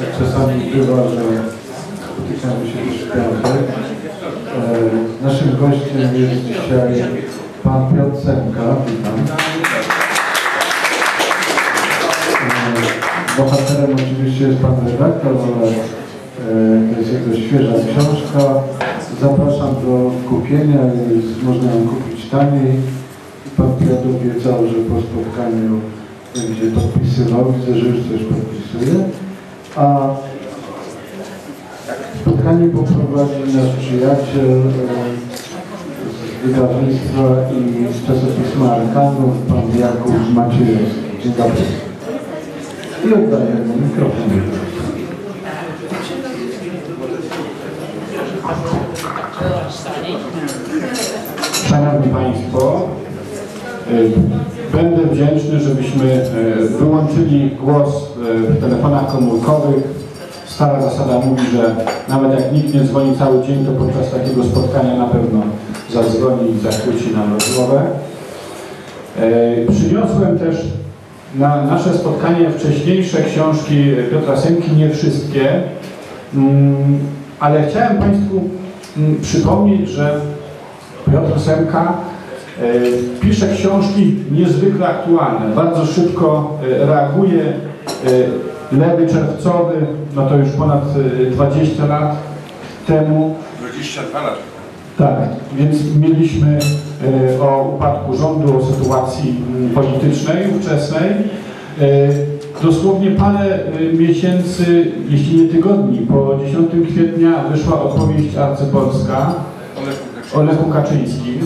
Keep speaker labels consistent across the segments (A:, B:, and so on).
A: jak czasami bywa, że spotykamy się w piątek. Naszym gościem jest dzisiaj pan Piotr Semka. Witam. E, Bohaterem oczywiście jest pan redaktor, ale e, to jest jego świeża książka. Zapraszam do kupienia, jest, można ją kupić taniej. Pan Piotr obiecał, że po spotkaniu będzie podpisywał, widzę, że już coś podpisuje. A spotkanie poprowadzi nasz przyjaciel e, z wydawnictwa i z czasopisma Arkanów, pan Jakub Maciejewski. Dzień dobry. I oddaję mikrofon.
B: Szanowni Państwo, y, będę wdzięczny, żebyśmy y, wyłączyli głos y, w telefonach komórkowych. Stara zasada mówi, że nawet jak nikt nie dzwoni cały dzień, to podczas takiego spotkania na pewno zadzwoni i zachwyci nam rozmowę. Przyniosłem też na nasze spotkanie wcześniejsze książki Piotra Semki, nie wszystkie, Mm, ale chciałem Państwu mm, przypomnieć, że Piotr Semka e, pisze książki niezwykle aktualne, bardzo szybko e, reaguje. E, Lewy czerwcowy, no to już ponad e, 20 lat temu.
C: 22 lata.
B: Tak, więc mieliśmy e, o upadku rządu, o sytuacji mm, politycznej ówczesnej. E, Dosłownie parę e, miesięcy, jeśli nie tygodni, po 10 kwietnia wyszła opowieść arcypolska o Lechu Kaczyńskim.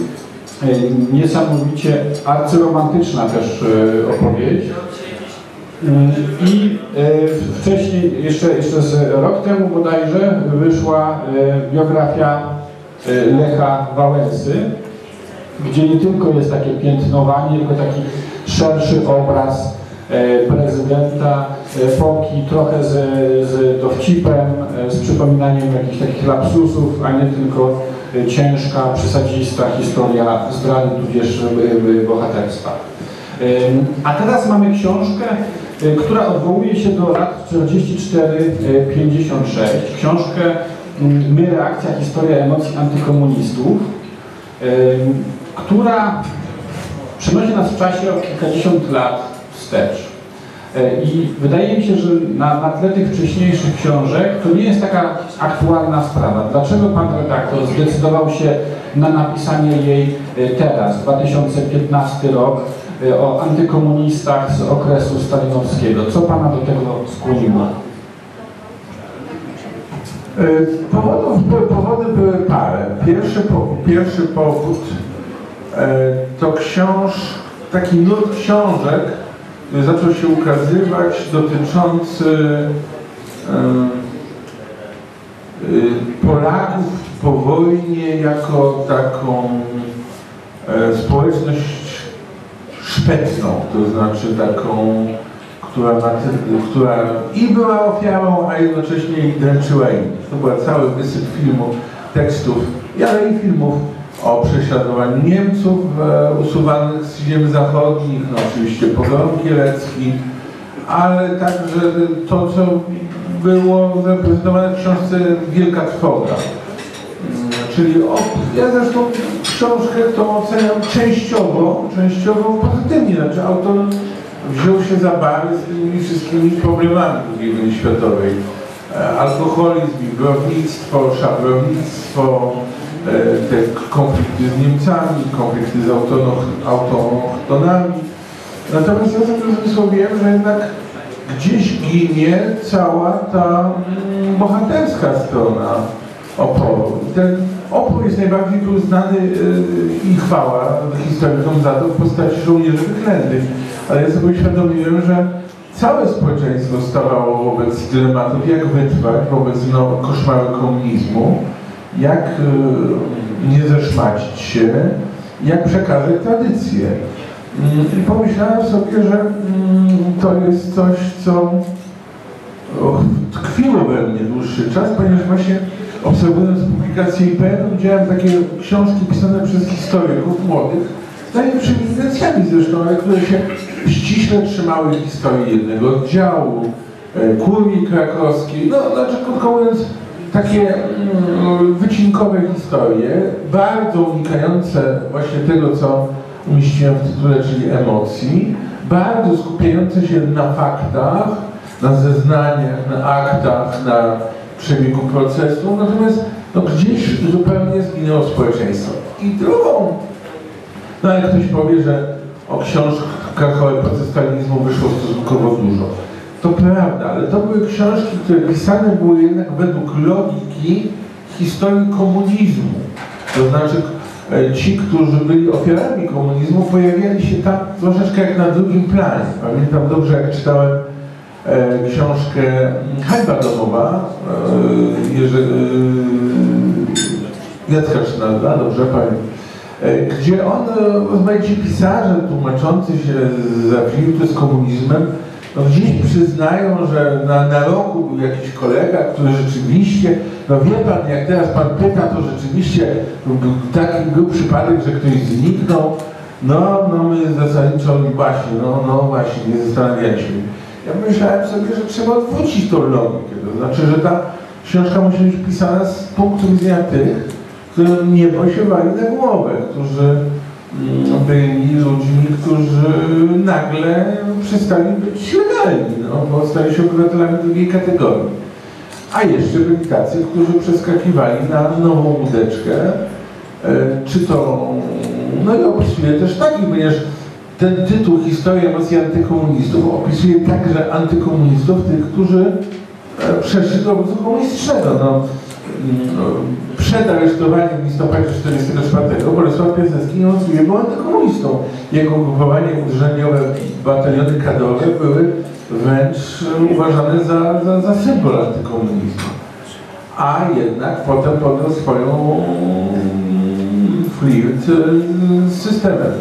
B: E, Niesamowicie arcyromantyczna też e, opowieść. Mm, I e, wcześniej, jeszcze, jeszcze z rok temu bodajże, wyszła e, biografia e, Lecha Wałęsy, gdzie nie tylko jest takie piętnowanie, tylko taki szerszy obraz e, prezydenta, epoki, trochę z, z dowcipem, e, z przypominaniem jakichś takich lapsusów, a nie tylko e, ciężka, przesadzista historia zdrady tudzież e, e, bohaterstwa. Ym, A teraz mamy książkę, która odwołuje się do lat 44-56. Książkę My, reakcja, historia emocji antykomunistów, która przenosi nas w czasie o kilkadziesiąt lat wstecz. E, I wydaje mi się, że na, na tle tych wcześniejszych książek to nie jest taka aktualna sprawa. Dlaczego pan redaktor zdecydował się na napisanie jej e, teraz, 2015 rok, e, o antykomunistach z okresu stalinowskiego? Co pana do tego skłoniło?
D: Powodów, powody były parę. Pierwszy, pierwszy powód to książ, taki nurt książek zaczął się ukazywać dotyczący e, e, Polaków po wojnie jako taką e, społeczność szpetną, to znaczy taką, która, która i była ofiarą, a jednocześnie i dręczyła innych. To był cały wysyp filmów, tekstów, ale i filmów o prześladowaniu Niemców e, usuwanych z ziem zachodnich, no oczywiście pogrom kielecki, ale także to, co było zaprezentowane w książce Wielka Trwoga. Mm, Czyli o, ja zresztą książkę tą oceniam częściowo, częściowo pozytywnie, znaczy autor wziął się za bary z tymi wszystkimi problemami II wojny światowej. E, Alkoholizm, zbiornictwo, szabrownictwo, te konflikty z Niemcami, konflikty z autochtonami. Natomiast ja sobie uzmysłowiłem, że jednak gdzieś ginie cała ta mm, bohaterska strona oporu. Ten opór jest najbardziej tu znany yy, i chwała historykom za to w postaci żołnierzy wyklętych. Ale ja sobie uświadomiłem, że całe społeczeństwo stawało wobec dylematów, jak wytrwać wobec no, koszmaru komunizmu, jak yy, nie zeszmacić się, jak przekazać tradycję. Mm, I pomyślałem sobie, że mm, to jest coś, co tkwiło we mnie dłuższy czas, ponieważ właśnie obserwując publikacje IPN widziałem takie książki pisane przez historyków młodych, najlepszymi intencjami zresztą, ale które się ściśle trzymały historii jednego oddziału, e, kurii krakowskiej, no znaczy krótko mówiąc takie mm, wycinkowe historie, bardzo unikające właśnie tego, co umieściłem w tytule, czyli emocji, bardzo skupiające się na faktach, na zeznaniach, na aktach, na przebiegu procesu, natomiast no, gdzieś zupełnie zginęło społeczeństwo. I drugą, no ale ktoś powie, że o książkach o epoce stalinizmu wyszło stosunkowo dużo. To prawda, ale to były książki, które pisane były jednak według logiki historii komunizmu. To znaczy e, ci, którzy byli ofiarami komunizmu, pojawiali się tam troszeczkę jak na drugim planie. Pamiętam dobrze, jak czytałem e, książkę Hańba domowa e, Jerzy, e, Jacka Szynalda, dobrze pamiętam, e, gdzie on, e, rozmaici pisarze tłumaczący się filmy z komunizmem, no gdzieś przyznają, że na, na roku był jakiś kolega, który rzeczywiście, no wie pan, jak teraz pan pyta, to rzeczywiście taki był przypadek, że ktoś zniknął, no, no my zasadniczo właśnie, no, no właśnie, nie zastanawialiśmy. Ja myślałem sobie, że trzeba odwrócić tą logikę, to znaczy, że ta książka musi być pisana z punktu widzenia tych, którym niebo się na głowę, którzy byli ludźmi, którzy nagle przestali być legalni, no, bo stali się obywatelami drugiej kategorii. A jeszcze byli tacy, którzy przeskakiwali na nową łódeczkę, e, czy to, no i opisuję też takich, ponieważ ten tytuł Historia emocji antykomunistów opisuje także antykomunistów, tych, którzy e, przeszli do obozu komunistycznego. No, mm, przed aresztowaniem w listopadzie 1944 Bolesław Piasecki niewątpliwie był antykomunistą. Jego ugrupowanie uderzeniowe, bataliony kadrowe były wręcz uważane za, za, za symbol antykomunizmu. A jednak potem podjął swoją mm, flirt z systemem.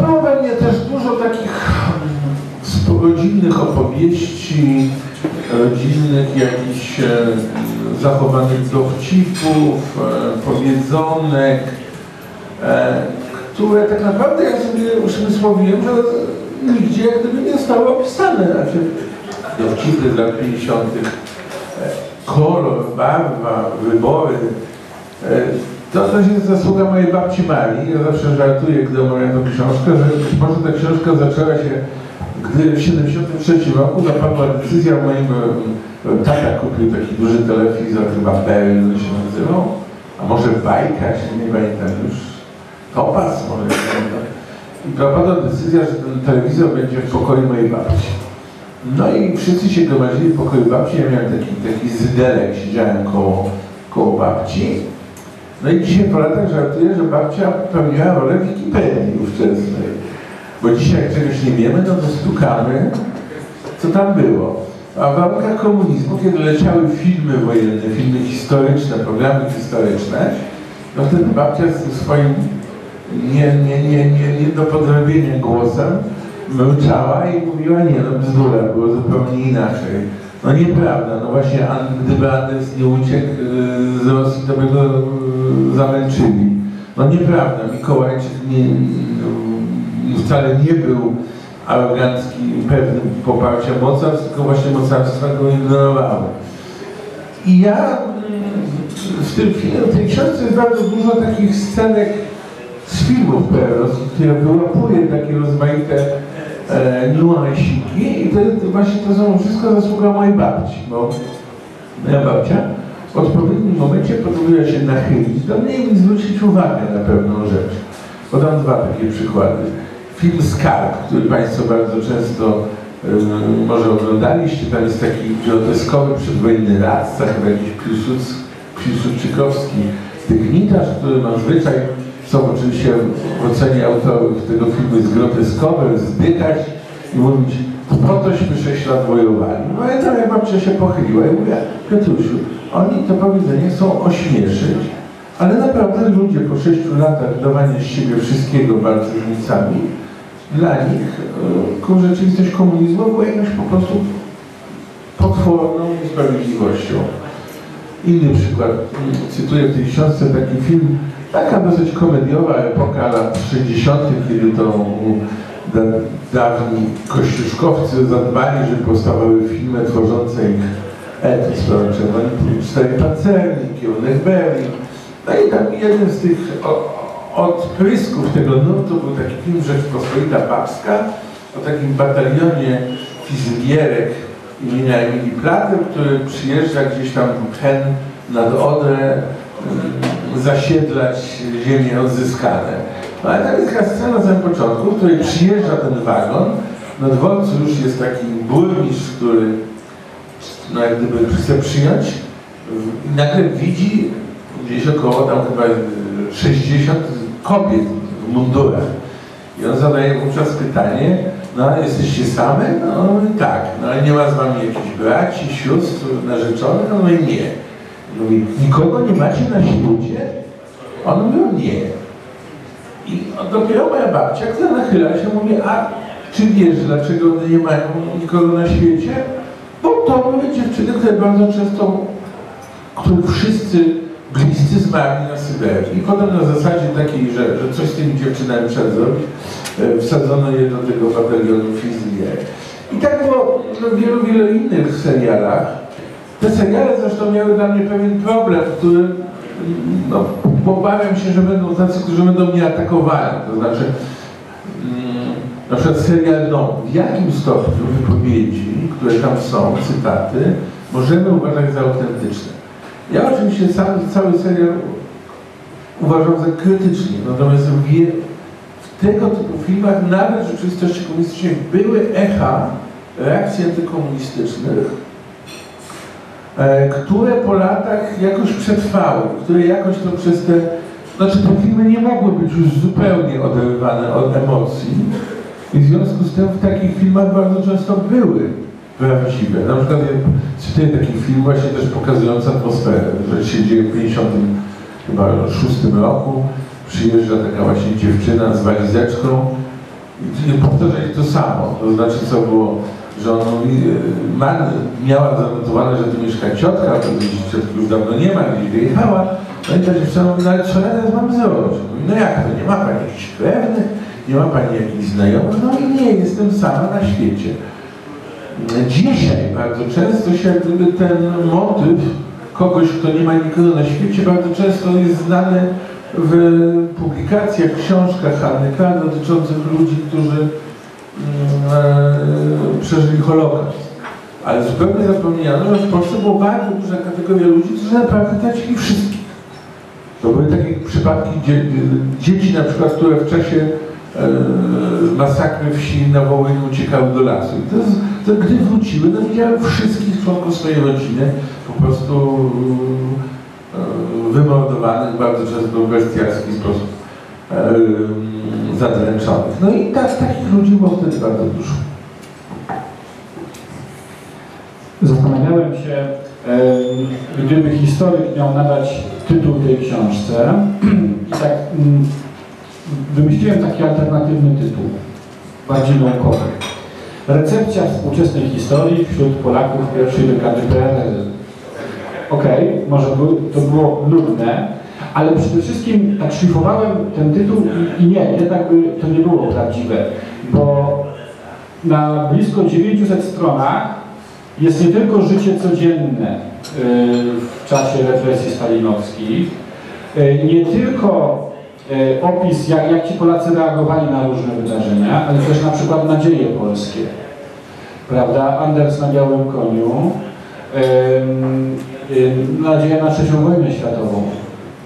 D: Było we mnie też dużo takich mm, rodzinnych opowieści, rodzinnych jakichś e, zachowanych dowcipów, e, powiedzonek, e, które tak naprawdę ja sobie usmysłowiłem, że nigdzie jak gdyby nie zostały opisane. Znaczy, dowcipy z lat 50., e, kolor, barwa, wybory. To też jest zasługa mojej babci Marii. Ja zawsze żartuję, gdy omawiam tę książkę, że być może ta książka zaczęła się, gdy w 1973 roku zapadła decyzja moim e, tata kupił taki duży telewizor, chyba Bell się nazywał, a może Bajka, się nie pamiętam już, Topas może pamiętam. I zapadła decyzja, że ten telewizor będzie w pokoju mojej babci. No i wszyscy się gromadzili w pokoju babci, ja miałem taki, taki zydelek, siedziałem koło, koło babci. No i dzisiaj po latach żartuję, że babcia pełniła rolę Wikipedii ówczesnej. Bo dzisiaj jak czegoś nie wiemy, no to stukamy, co tam było. A w warunkach komunizmu, kiedy leciały filmy wojenne, filmy historyczne, programy historyczne, no wtedy babcia z swoim nie, nie, nie, nie, nie do podrobienia głosem męczała i mówiła, nie no bzdura, było zupełnie inaczej. No nieprawda, no właśnie gdyby Anders nie uciekł y, z Rosji, to by go y, zamęczyli. No nieprawda, Mikołajczyk nie, wcale nie był arogancki, pewny poparcia mocarstw, tylko właśnie mocarstwa go ignorowały. I ja mm, w, tym, filmie, w tej książce jest bardzo dużo takich scenek z filmów perowskich, które wyłapuję takie rozmaite e, i to, to właśnie to są wszystko zasługa mojej babci, bo moja babcia w odpowiednim momencie potrafiła się nachylić do mnie i zwrócić uwagę na pewną rzecz. Podam dwa takie przykłady. Film Skarb, który Państwo bardzo często y, może oglądaliście, tam jest taki groteskowy przedwojenny radca, chyba jakiś Piłsudczykowski dygnitarz, który ma zwyczaj, co oczywiście w ocenie autorów tego filmu jest groteskowe, zdykać i mówić, po tośmy sześć lat wojowali. No i ja babcia się pochyliła i mówiła, Piotrusiu, oni to powiedzenie chcą ośmieszyć, ale naprawdę ludzie po sześciu latach dawania z siebie wszystkiego z Niemcami, dla nich e, rzeczywistość komunizmu była jakąś po prostu potworną niesprawiedliwością. Inny przykład, mm, cytuję w tej książce taki film, taka dosyć komediowa epoka lat 60., kiedy to da, dawni kościuszkowcy zadbali, żeby powstawały filmy tworzące ich etos, prawda, Czerwony Klucz, Stary Pancernik, Kierunek Berlin. No i tam jeden z tych odprysków tego nurtu był taki film Rzeczpospolita Babska o takim batalionie fizylierek imienia Emilii Platy, który przyjeżdża gdzieś tam w Hen nad Odrę mm, zasiedlać ziemie odzyskane. No ale tam jest taka scena na samym początku, w której przyjeżdża ten wagon, na dworcu już jest taki burmistrz, który no jak gdyby chce przyjąć i nagle widzi gdzieś około tam chyba e, 60 kobiet w mundurach. I on zadaje wówczas pytanie, no ale jesteście same? No mówi tak, no ale nie ma z wami jakichś braci, sióstr, narzeczonych? On mówi nie. Mówi, nikogo nie macie na świecie? On mówi nie. I dopiero moja babcia, która nachyla się, mówi, a czy wiesz, dlaczego one nie mają nikogo na świecie? Bo to były dziewczyny, które bardzo często, których wszyscy bliscy zmarli na Syberii. Potem na zasadzie takiej, że, że coś z tymi dziewczynami trzeba zrobić, e, wsadzono je do tego batalionu Fizilier. I tak było w wielu, wielu innych serialach. Te seriale zresztą miały dla mnie pewien problem, który no, obawiam się, że będą tacy, którzy będą mnie atakowali. To znaczy, mm, na przykład serial Dom. W jakim stopniu wypowiedzi, które tam są, cytaty, możemy uważać za autentyczne? Ja oczywiście sam cały serial uważam za krytycznie, natomiast wie, w tego typu filmach, nawet w rzeczywistości komunistycznej, były echa reakcji antykomunistycznych, e, które po latach jakoś przetrwały, które jakoś to przez te... Znaczy te filmy nie mogły być już zupełnie oderwane od emocji. I w związku z tym w takich filmach bardzo często były prawdziwe. Na przykład ja cytuję taki film właśnie też pokazujący atmosferę, że się dzieje w 50 chyba szóstym roku, przyjeżdża taka właśnie dziewczyna z walizeczką i powtarza jej to samo, to znaczy co było, że on mówi, e, ma, miała zanotowane, że tu mieszka ciotka, to gdzieś ciotki już dawno nie ma, gdzieś wyjechała, no i ta dziewczyna mówi, no ale co ja teraz mam zrobić? Mówi, no jak to, nie ma pani jakichś krewnych, nie ma pani jakichś znajomych? No i nie, jestem sama na świecie. Dzisiaj bardzo często się gdyby ten motyw kogoś, kto nie ma nikogo na świecie, bardzo często jest znany w publikacjach, książkach Hanny dotyczących ludzi, którzy mm, e, przeżyli Holokaust. Ale zupełnie zapomniano, że w Polsce była bardzo duża kategoria ludzi, którzy naprawdę tracili wszystkich. To były takie przypadki dzie, dzieci na przykład, które w czasie e, masakry wsi na Wołyniu uciekały do lasu. I to, jest, to gdy wróciły, no widziały wszystkich członków swojej rodziny po prostu e, wymordowanych bardzo często w bestialski sposób e, zadręczonych. No i tak, takich ludzi było wtedy bardzo dużo.
B: Zastanawiałem się, em, gdyby historyk miał nadać tytuł tej książce i tak mm, wymyśliłem taki alternatywny tytuł, bardziej naukowy. Recepcja współczesnej historii wśród Polaków pierwszej dekady PRL. Okej, może był, to było nudne, ale przede wszystkim tak szlifowałem ten tytuł i, i nie, jednak by to nie było prawdziwe, bo na blisko 900 stronach jest nie tylko życie codzienne y, w czasie represji stalinowskich, y, nie tylko opis, jak, jak ci Polacy reagowali na różne wydarzenia, ale też na przykład nadzieje polskie. Prawda? Anders na białym koniu, nadzieja na trzecią wojnę światową.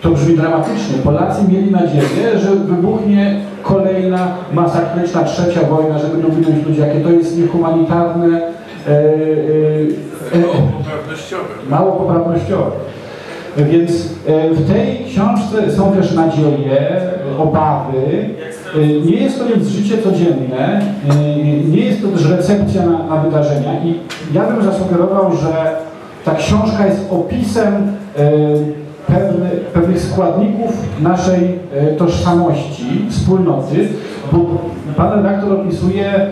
B: To brzmi dramatycznie. Polacy mieli nadzieję, że wybuchnie kolejna masakryczna trzecia wojna, żeby dominąć ludzi, jakie to jest niehumanitarne, e, e, e, mało poprawnościowe. Więc e, w tej książce są też nadzieje, obawy. E, Nie jest to więc życie codzienne, e, nie jest to też recepcja na, na wydarzenia i ja bym zasugerował, że ta książka jest opisem pewny, pewnych składników naszej tożsamości, wspólnoty, bo pan redaktor opisuje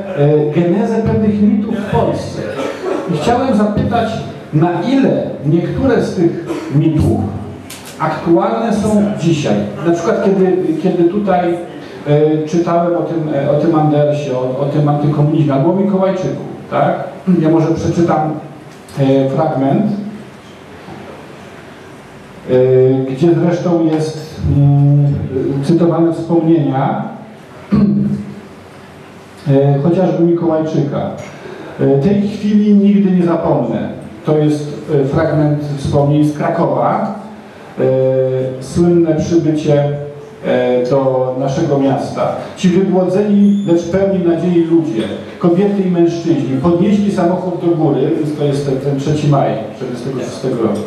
B: genezę pewnych mitów w Polsce. I chciałem zapytać, na ile niektóre z tych mitów aktualne są dzisiaj. Na przykład kiedy, kiedy tutaj e, czytałem o tym, e, o tym Andersie, o, o tym antykomunizmie, albo o Mikołajczyku, tak? Ja może przeczytam e, fragment, gdzie zresztą jest mm, cytowane wspomnienia chociażby Mikołajczyka. Tej chwili nigdy nie zapomnę. To jest e, fragment wspomnień z Krakowa. E, Słynne przybycie e, do naszego miasta. Ci wygłodzeni, lecz pełni nadziei ludzie, kobiety i mężczyźni, podnieśli samochód do góry, to jest ten, ten 3 maj 1946 roku.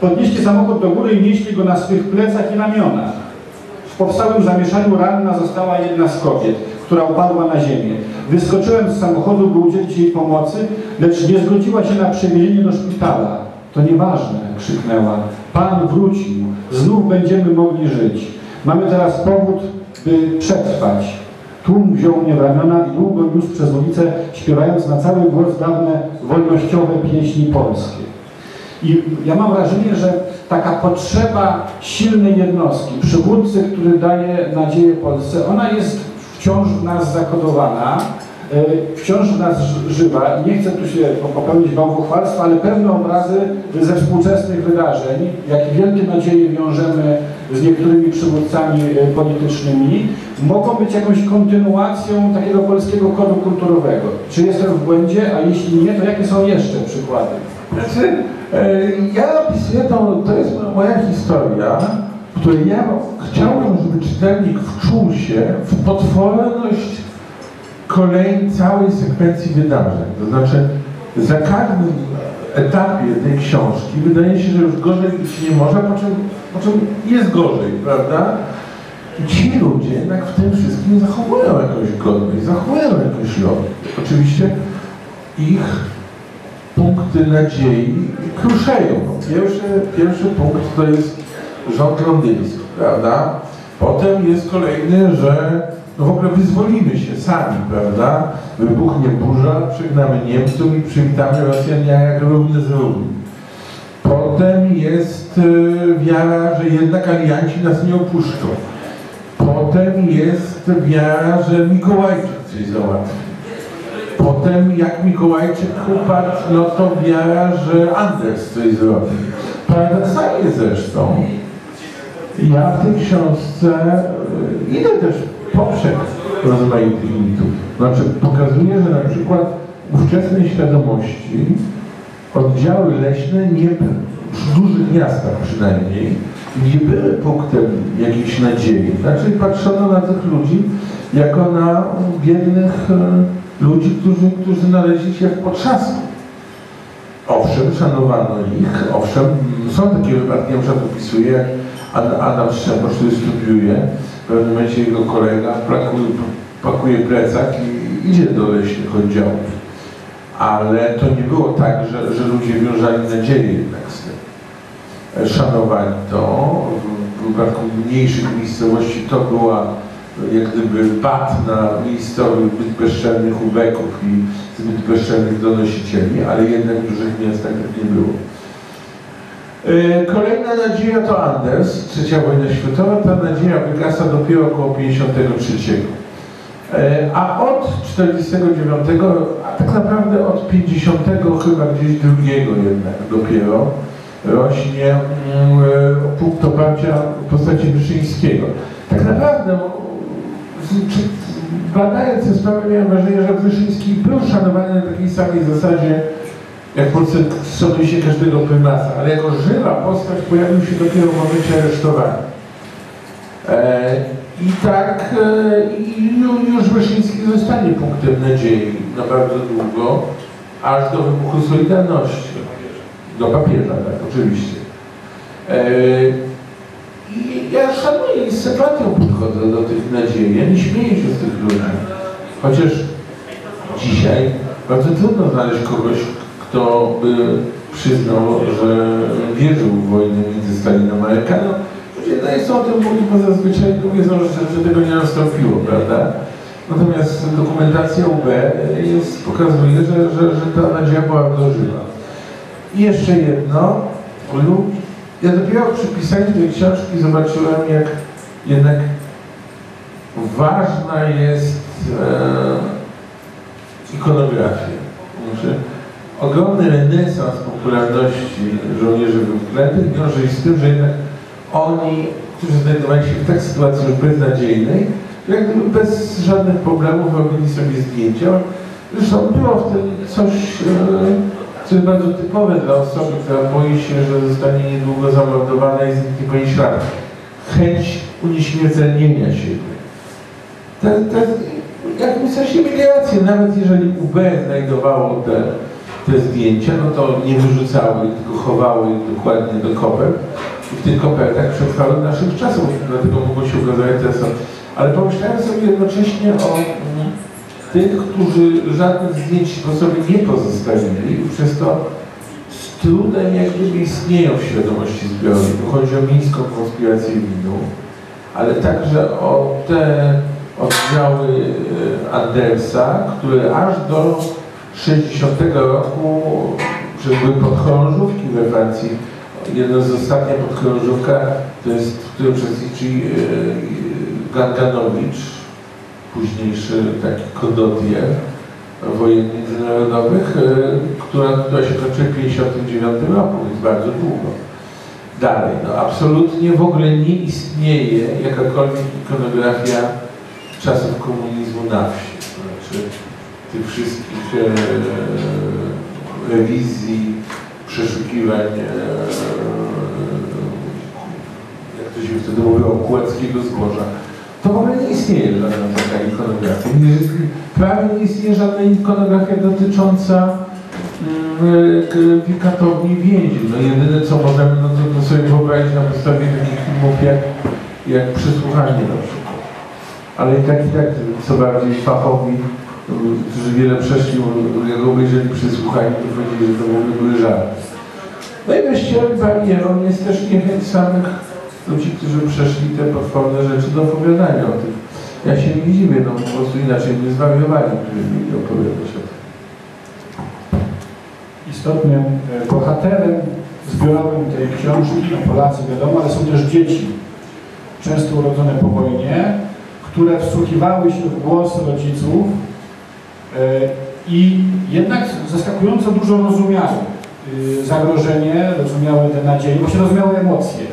B: Podnieśli samochód do góry i nieśli go na swych plecach i ramionach. W powstałym zamieszaniu ranna została jedna z kobiet, która upadła na ziemię. Wyskoczyłem z samochodu, by udzielić jej pomocy, lecz nie zgodziła się na przewiezienie do szpitala. To nieważne, krzyknęła. Pan wrócił. Znów będziemy mogli żyć. Mamy teraz powód, by przetrwać. Tłum wziął mnie w ramiona i długo niósł przez ulicę, śpiewając na cały głos dawne wolnościowe pieśni polskie. I ja mam wrażenie, że taka potrzeba silnej jednostki, przywódcy, który daje nadzieję Polsce, ona jest wciąż w nas zakodowana, e, wciąż w nas ży- żywa i nie chcę tu się popełnić bałwochwalstwa, ale pewne obrazy ze współczesnych wydarzeń, jak i wielkie nadzieje wiążemy z niektórymi przywódcami e, politycznymi, mogą być jakąś kontynuacją takiego polskiego kodu kulturowego. Czy jestem w błędzie, a jeśli nie, to jakie są jeszcze przykłady?
D: Znaczy, e, ja opisuję tą, to jest moja historia, której ja chciałbym, żeby czytelnik wczuł się w potworność kolei całej sekwencji wydarzeń. To znaczy, za każdym etapie tej książki wydaje się, że już gorzej być nie może, po czym, po czym jest gorzej, prawda? I ci ludzie jednak w tym wszystkim zachowują jakąś godność, zachowują jakąś logikę. Oczywiście ich punkty nadziei kruszeją. Pierwszy, pierwszy punkt to jest rząd londyński, prawda? Potem jest kolejny, że no w ogóle wyzwolimy się sami, prawda? Wybuchnie burza, przygnamy Niemców i przywitamy Rosjan jak równy z równym. Potem jest y, wiara, że jednak alianci nas nie opuszczą. Potem jest wiara, że Mikołajczyk coś załatwi. Potem jak Mikołajczyk upadł, no to wiara, że Anders coś zrobi. Paradoksalnie zresztą, ja w tej książce y, idę też poprzek rozmaitych mitów. Znaczy pokazuję, że na przykład ówczesnej świadomości oddziały leśne nie, w dużych miastach przynajmniej, nie były punktem jakiejś nadziei. Znaczy patrzono na tych ludzi jako na biednych e, ludzi, którzy, którzy znaleźli się w potrzasku. Owszem, szanowano ich, owszem, są takie wypadki, przykład opisuję, jak Adam Strzembosz, który studiuje, w pewnym momencie jego kolega pakuje, pakuje plecak i idzie do leśnych oddziałów. Ale to nie było tak, że, że ludzie wiążali nadzieję jednak z tym. Szanowali to. W wypadku mniejszych miejscowości to była jak gdyby bat na miejscowych zbyt bezczelnych ubeków i zbyt bezczelnych donosicieli, ale jednak w dużych miastach tak nie było. E, Kolejna nadzieja to Anders, trzecia wojna światowa. Ta nadzieja wygasa dopiero około 53. E, A od 49, a tak naprawdę od 50 chyba gdzieś drugiego jednak dopiero rośnie mm, e, punkt oparcia w postaci Wyszyńskiego. Tak naprawdę czy- badając tę sprawę miałem wrażenie, że Wyszyński był szanowany na takiej samej zasadzie jak szanuje się każdego prymasa, ale jako żywa postać pojawił się dopiero w momencie aresztowania. E, I tak e, ju- już Wyszyński zostanie punktem nadziei na bardzo długo, aż do wybuchu Solidarności. Do papieża, tak, oczywiście. E, ja szanuję i z sympatią podchodzę do tych nadziei. Ja nie śmieję się z tych ludzi. Chociaż dzisiaj bardzo trudno znaleźć kogoś, kto by przyznał, że wierzył w wojnę między Stalinem a Amerykaną. Ludzie no, są o tym mówili, bo zazwyczaj powiedzą, że, że tego nie nastąpiło, prawda? Natomiast dokumentacja UB jest, pokazuje, że, że, że ta nadzieja była bardzo żywa. I jeszcze jedno, ja dopiero przy pisaniu tej książki zobaczyłem, jak jednak ważna jest e, ikonografia. Znaczy, ogromny renesans popularności żołnierzy wyklętych wiąże się z tym, że jednak oni, którzy znajdowali się w tak sytuacji już beznadziejnej, jak gdyby bez żadnych problemów robili sobie zdjęcia. Zresztą było w tym coś, e, co jest bardzo typowe dla osoby, która boi się, że zostanie niedługo zamordowana i zniknie po niej ślad. Chęć unieśmiertelnienia siebie. To jest w jakimś sensie migracja, nawet jeżeli UB znajdowało te, te zdjęcia, no to nie wyrzucały ich, tylko chowały ich dokładnie do kopert i w tych kopertach przetrwały naszych czasów, dlatego mogło się ukazywać te są. Ale pomyślałem sobie jednocześnie o tych, którzy żadnych zdjęć po sobie nie pozostawili i przez to z trudem jak gdyby istnieją w świadomości zbiorowej. Tu chodzi o mińską konspirację winu, ale także o te oddziały e, Andersa, które aż do 60 roku były podchorążówki we Francji. Jedna z ostatnia podchorążówka to jest, w którym uczestniczy e, Ganganowicz, późniejszy taki kododier wojen międzynarodowych, e, która, która się kończy w 1959 roku, więc bardzo długo. Dalej, no absolutnie w ogóle nie istnieje jakakolwiek ikonografia czasów komunizmu na wsi. To znaczy tych wszystkich e, rewizji, przeszukiwań, e, jak to się wtedy mówiło, kółeckiego zboża. To w ogóle nie istnieje żadna taka ikonografia. Nie, prawie nie istnieje żadna ikonografia dotycząca mm, wikatowni więzień. No jedyne co możemy, no to, to sobie wyobrazić na podstawie takich filmów jak, jak na przykład. Ale i tak i tak co bardziej fachowi, którzy wiele przeszli, jak obejrzeli Przysłuchanie, to powiedzieli, że to w ogóle były żarty. No i wreszcie barierą jest też niechęć samych ludzi, którzy przeszli te potworne rzeczy do opowiadania o tym. Ja się nie dziwię, no po prostu inaczej nie zwariowali, którzy mieli opowiadać o tym.
B: Istotnym e, bohaterem zbiorowym tej książki, no Polacy wiadomo, ale są też dzieci, często urodzone po wojnie, które wsłuchiwały się w głos rodziców i jednak zaskakująco dużo rozumiały y, zagrożenie, rozumiały te nadzieje, właśnie rozumiały emocje.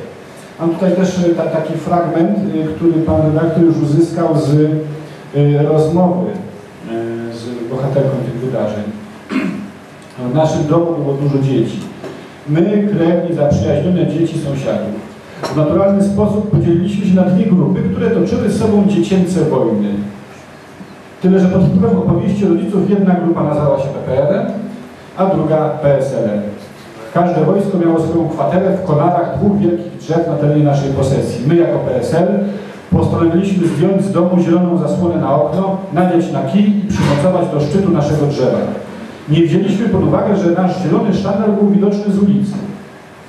B: Mam tutaj też ta, taki fragment, y, który pan redaktor już uzyskał z y, rozmowy y, z bohaterką tych wydarzeń. W naszym domu było dużo dzieci. My, krewni, zaprzyjaźnione dzieci sąsiadów. W naturalny sposób podzieliliśmy się na dwie grupy, które toczyły z sobą dziecięce wojny. Tyle, że pod wpływem opowieści rodziców jedna grupa nazywała się PPR-em, a druga PSL-em. Każde wojsko miało swoją kwaterę w konarach dwóch wielkich drzew na terenie naszej posesji. My jako PSL postanowiliśmy zdjąć z domu zieloną zasłonę na okno, nadziać na kij i przymocować do szczytu naszego drzewa. Nie wzięliśmy pod uwagę, że nasz zielony sztandar był widoczny z ulicy.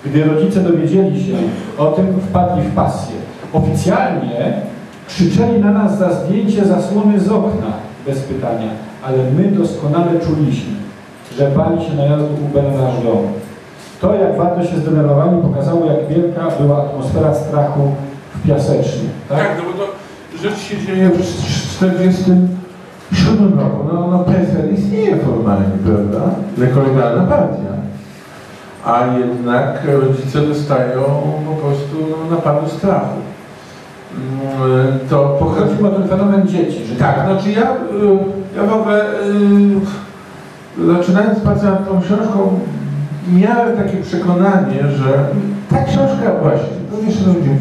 B: Gdy rodzice dowiedzieli się o tym, wpadli w pasję. Oficjalnie krzyczeli na nas za zdjęcie zasłony z okna, bez pytania, ale my doskonale czuliśmy, że bali się najazdu UB na nasz dom. To, jak bardzo się zdenerwowali, pokazało, jak wielka była atmosfera strachu w piasecznie. Tak?
D: Tak, no bo to rzecz się dzieje w 1947 roku. No, no PSL istnieje formalnie, prawda? Jako legalna partia. A jednak rodzice dostają po prostu no, napadu strachu. To pochodzi
B: Chodzimy o ten fenomen dzieci, że
D: tak, znaczy ja, y, ja w ogóle y, zaczynając pracę nad tą książką miałem takie przekonanie, że ta książka właśnie, to jeszcze ludzie,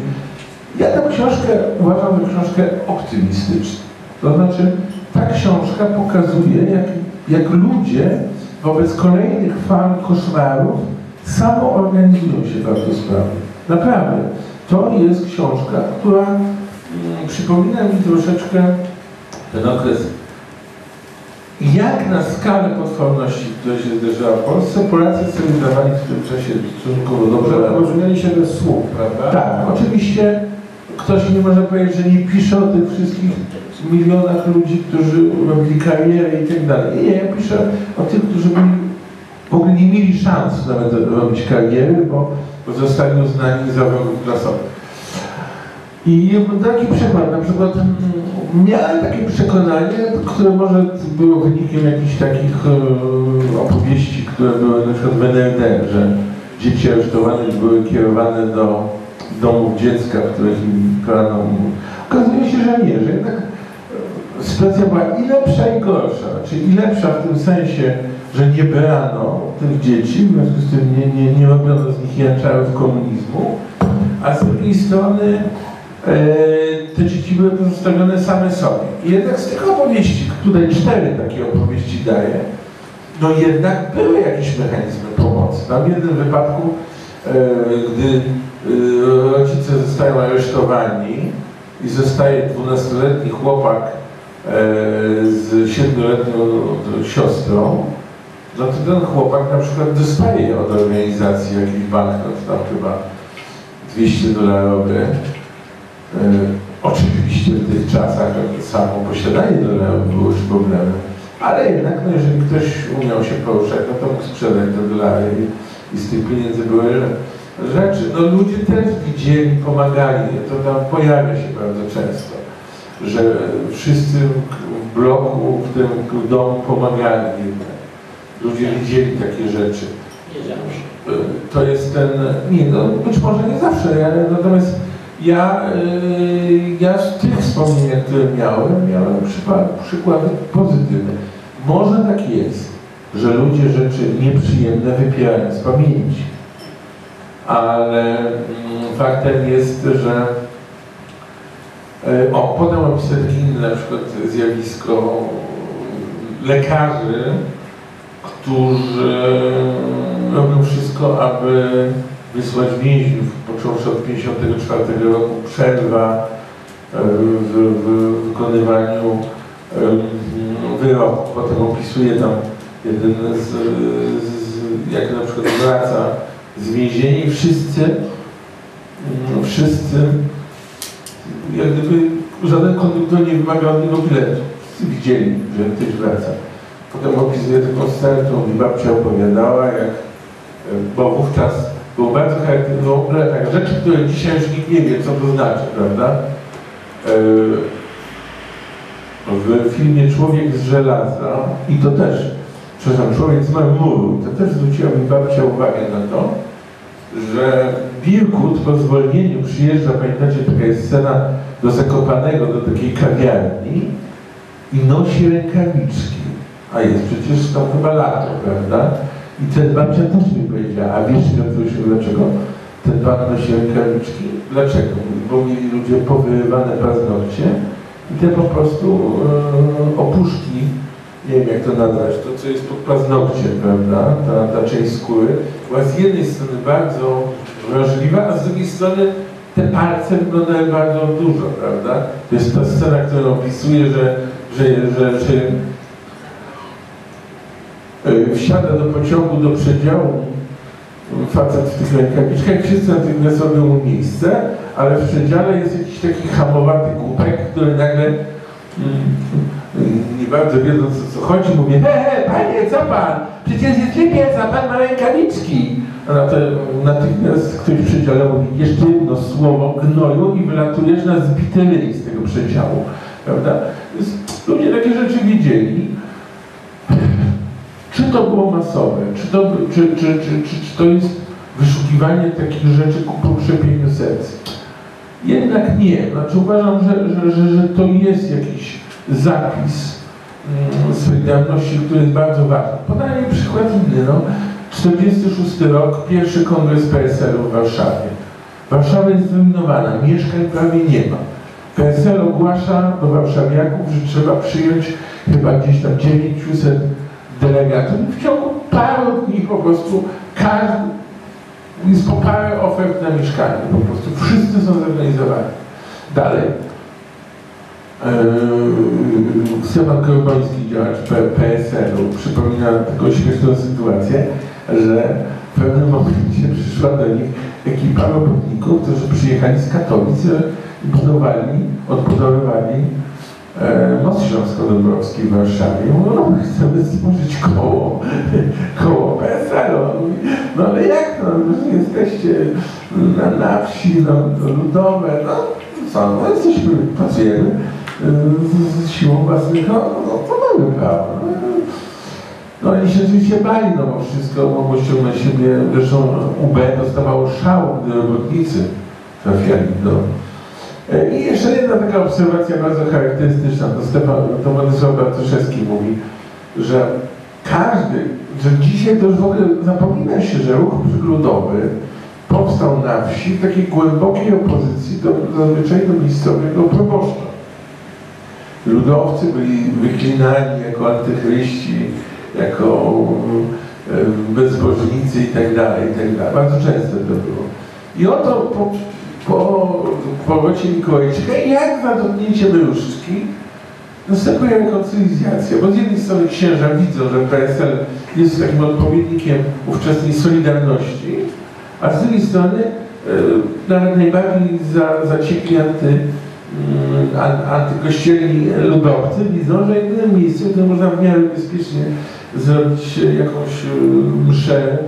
D: ja tę książkę uważam za książkę optymistyczną. To znaczy ta książka pokazuje, jak, jak ludzie wobec kolejnych fal koszmarów samo organizują się bardzo sprawnie. Naprawdę. To jest książka, która mm, przypomina mi troszeczkę ten okres jak na skalę potworności, która się zdarzyła w Polsce, Polacy sobie zdawali w tym czasie stosunkowo dobrze radę.
B: porozumieli się bez słów, prawda?
D: Tak, oczywiście ktoś nie może powiedzieć, że nie pisze o tych wszystkich milionach ludzi, którzy robili karierę i tak dalej. Nie, ja piszę o tych, którzy byli, w ogóle nie mieli szans nawet robić kariery, bo, zostali uznani za wrogów klasowych. I taki przykład, na przykład mm, miałem takie przekonanie, które może było wynikiem jakichś takich e, opowieści, które były na przykład w NRD, że dzieci aresztowane były kierowane do domów dziecka, w których im brano. Okazuje się, że nie, że jednak sytuacja była i lepsza i gorsza. Czyli i lepsza w tym sensie, że nie brano tych dzieci, w związku z tym nie, nie, nie robiono z nich janczarów komunizmu, a z drugiej strony e, te dzieci były pozostawione same sobie. I jednak z tych opowieści, tutaj cztery takie opowieści daję, no jednak były jakieś mechanizmy pomocy. W jednym wypadku, e, gdy e, rodzice zostają aresztowani i zostaje 12-letni chłopak z 7-letnią siostrą, no to ten chłopak na przykład dostaje od organizacji jakiś banknot, tam chyba 200 dolarowy. E, oczywiście w tych czasach samo posiadanie dolarów było już problemem, ale jednak, no jeżeli ktoś umiał się poruszać, no to mógł sprzedać te dolary i z tych pieniędzy były rzeczy. No ludzie też widzieli, pomagali, to tam pojawia się bardzo często, że wszyscy w bloku, w tym domu pomagali. Ludzie widzieli takie rzeczy. To jest ten, nie no, być może nie zawsze, ja, natomiast ja, yy, ja z tych wspomnień, które miałem, miałem przykłady, przykłady pozytywne. Może tak jest, że ludzie rzeczy nieprzyjemne wypierają z pamięci, ale mm, faktem jest, że o, podam opisać inne na przykład zjawisko lekarzy, którzy robią wszystko, aby wysłać więźniów, począwszy od 1954 roku, przerwa e, w, w wykonywaniu e, wyroku. Potem opisuje tam jeden z, z jak na przykład wraca z więzienia i wszyscy, mm, wszyscy, jak gdyby żaden konduktor nie wymaga od niego biletu. Wszyscy widzieli, że ktoś wraca. Potem opisuje taką scenę, którą mi babcia opowiadała, jak, bo wówczas było bardzo ogóle tak, rzeczy, które dzisiaj już nikt nie wie, co to znaczy, prawda? E, W filmie Człowiek z żelaza, i to też, przepraszam, Człowiek z marmuru, to też zwróciła mi babcia uwagę na to, że Birkut po zwolnieniu przyjeżdża, pamiętacie, taka jest scena do Zakopanego, do takiej kawiarni i nosi rękawiczki. A jest przecież tam chyba lato, prawda? I ten babcia też mi powiedziała, a wiesz Piotrusiu, dlaczego ten pan nosi rękawiczki? Dlaczego? Bo mieli ludzie powyrywane paznokcie i te po prostu e, opuszki, nie wiem jak to nazwać, to co jest pod paznokciem, prawda? Ta, ta część skóry była z jednej strony bardzo wrażliwa, a z drugiej strony te palce wyglądały bardzo dużo, prawda? To jest ta scena, którą opisuje, że, że, że, że wsiada do pociągu do przedziału facet w tych rękawiczkach, wszyscy natychmiast robią mu miejsce, ale w przedziale jest jakiś taki hamowaty głupek, który nagle mm, mm, nie bardzo wiedząc o co chodzi, mówi he he, panie, co pan? Przecież jest lipiec, a pan ma rękawiczki. Natychmiast ktoś mówi jeszcze jedno słowo gnoju i wylatujesz na zbity ryj z tego przedziału. Prawda? Ludzie takie rzeczy widzieli. Czy to było masowe? Czy to, czy, czy, czy, czy to jest wyszukiwanie takich rzeczy ku pokrzepieniu serc? Jednak nie. Znaczy uważam, że, że, że, że to jest jakiś zapis mm, Solidarności, który jest bardzo ważny. Podaję przykład inny. No. 46 rok, pierwszy kongres PSL-u w Warszawie. Warszawa jest zdominowana, mieszkań prawie nie ma. PSL ogłasza do warszawiaków, że trzeba przyjąć chyba gdzieś tam 900 delegatów. W ciągu paru dni po prostu każdy, jest po parę ofert na mieszkanie. Po prostu wszyscy są zorganizowani. Dalej. Eee, Stefan Korbański, działacz PSL-u, przypomina taką śmieszną sytuację, że w pewnym momencie przyszła do nich ekipa robotników, którzy przyjechali z Katowic i budowali, odbudowywali e, most Śląsko-Dąbrowski w Warszawie. Mówią, no my chcemy stworzyć koło, koło mówi, No ale jak, no, jesteście na, na wsi, no, ludowe, no co, no jesteśmy, pracujemy y, z siłą własnych, no, no to mamy prawo. No oni się oczywiście bali, no bo wszystko mogło ściągnąć siebie, zresztą UB dostawało szału, gdy robotnicy trafiali do... E, I jeszcze jedna taka obserwacja bardzo charakterystyczna, to, Stefan, to Władysław Bartoszewski mówi, że każdy, że dzisiaj to już w ogóle zapomina się, że ruch przyludowy powstał na wsi w takiej głębokiej opozycji do, zazwyczaj do miejscowego proboszcza. Ludowcy byli wyklinani jako antychryści, jako e, bezbożnicy i tak dalej, i tak dalej. Bardzo często to było. I oto po, po powrocie Mikołajczyka, jak zatrudnięciem różdżki, następuje rekonciliacja, bo z jednej strony księża widzą, że PSL jest takim odpowiednikiem ówczesnej Solidarności, a z drugiej strony e, nawet najbardziej za, zaciekli anty, mm, an- antykościelni ludowcy widzą, że jedynym miejscem, gdzie można w miarę bezpiecznie zrobić e, jakąś e, mszę e,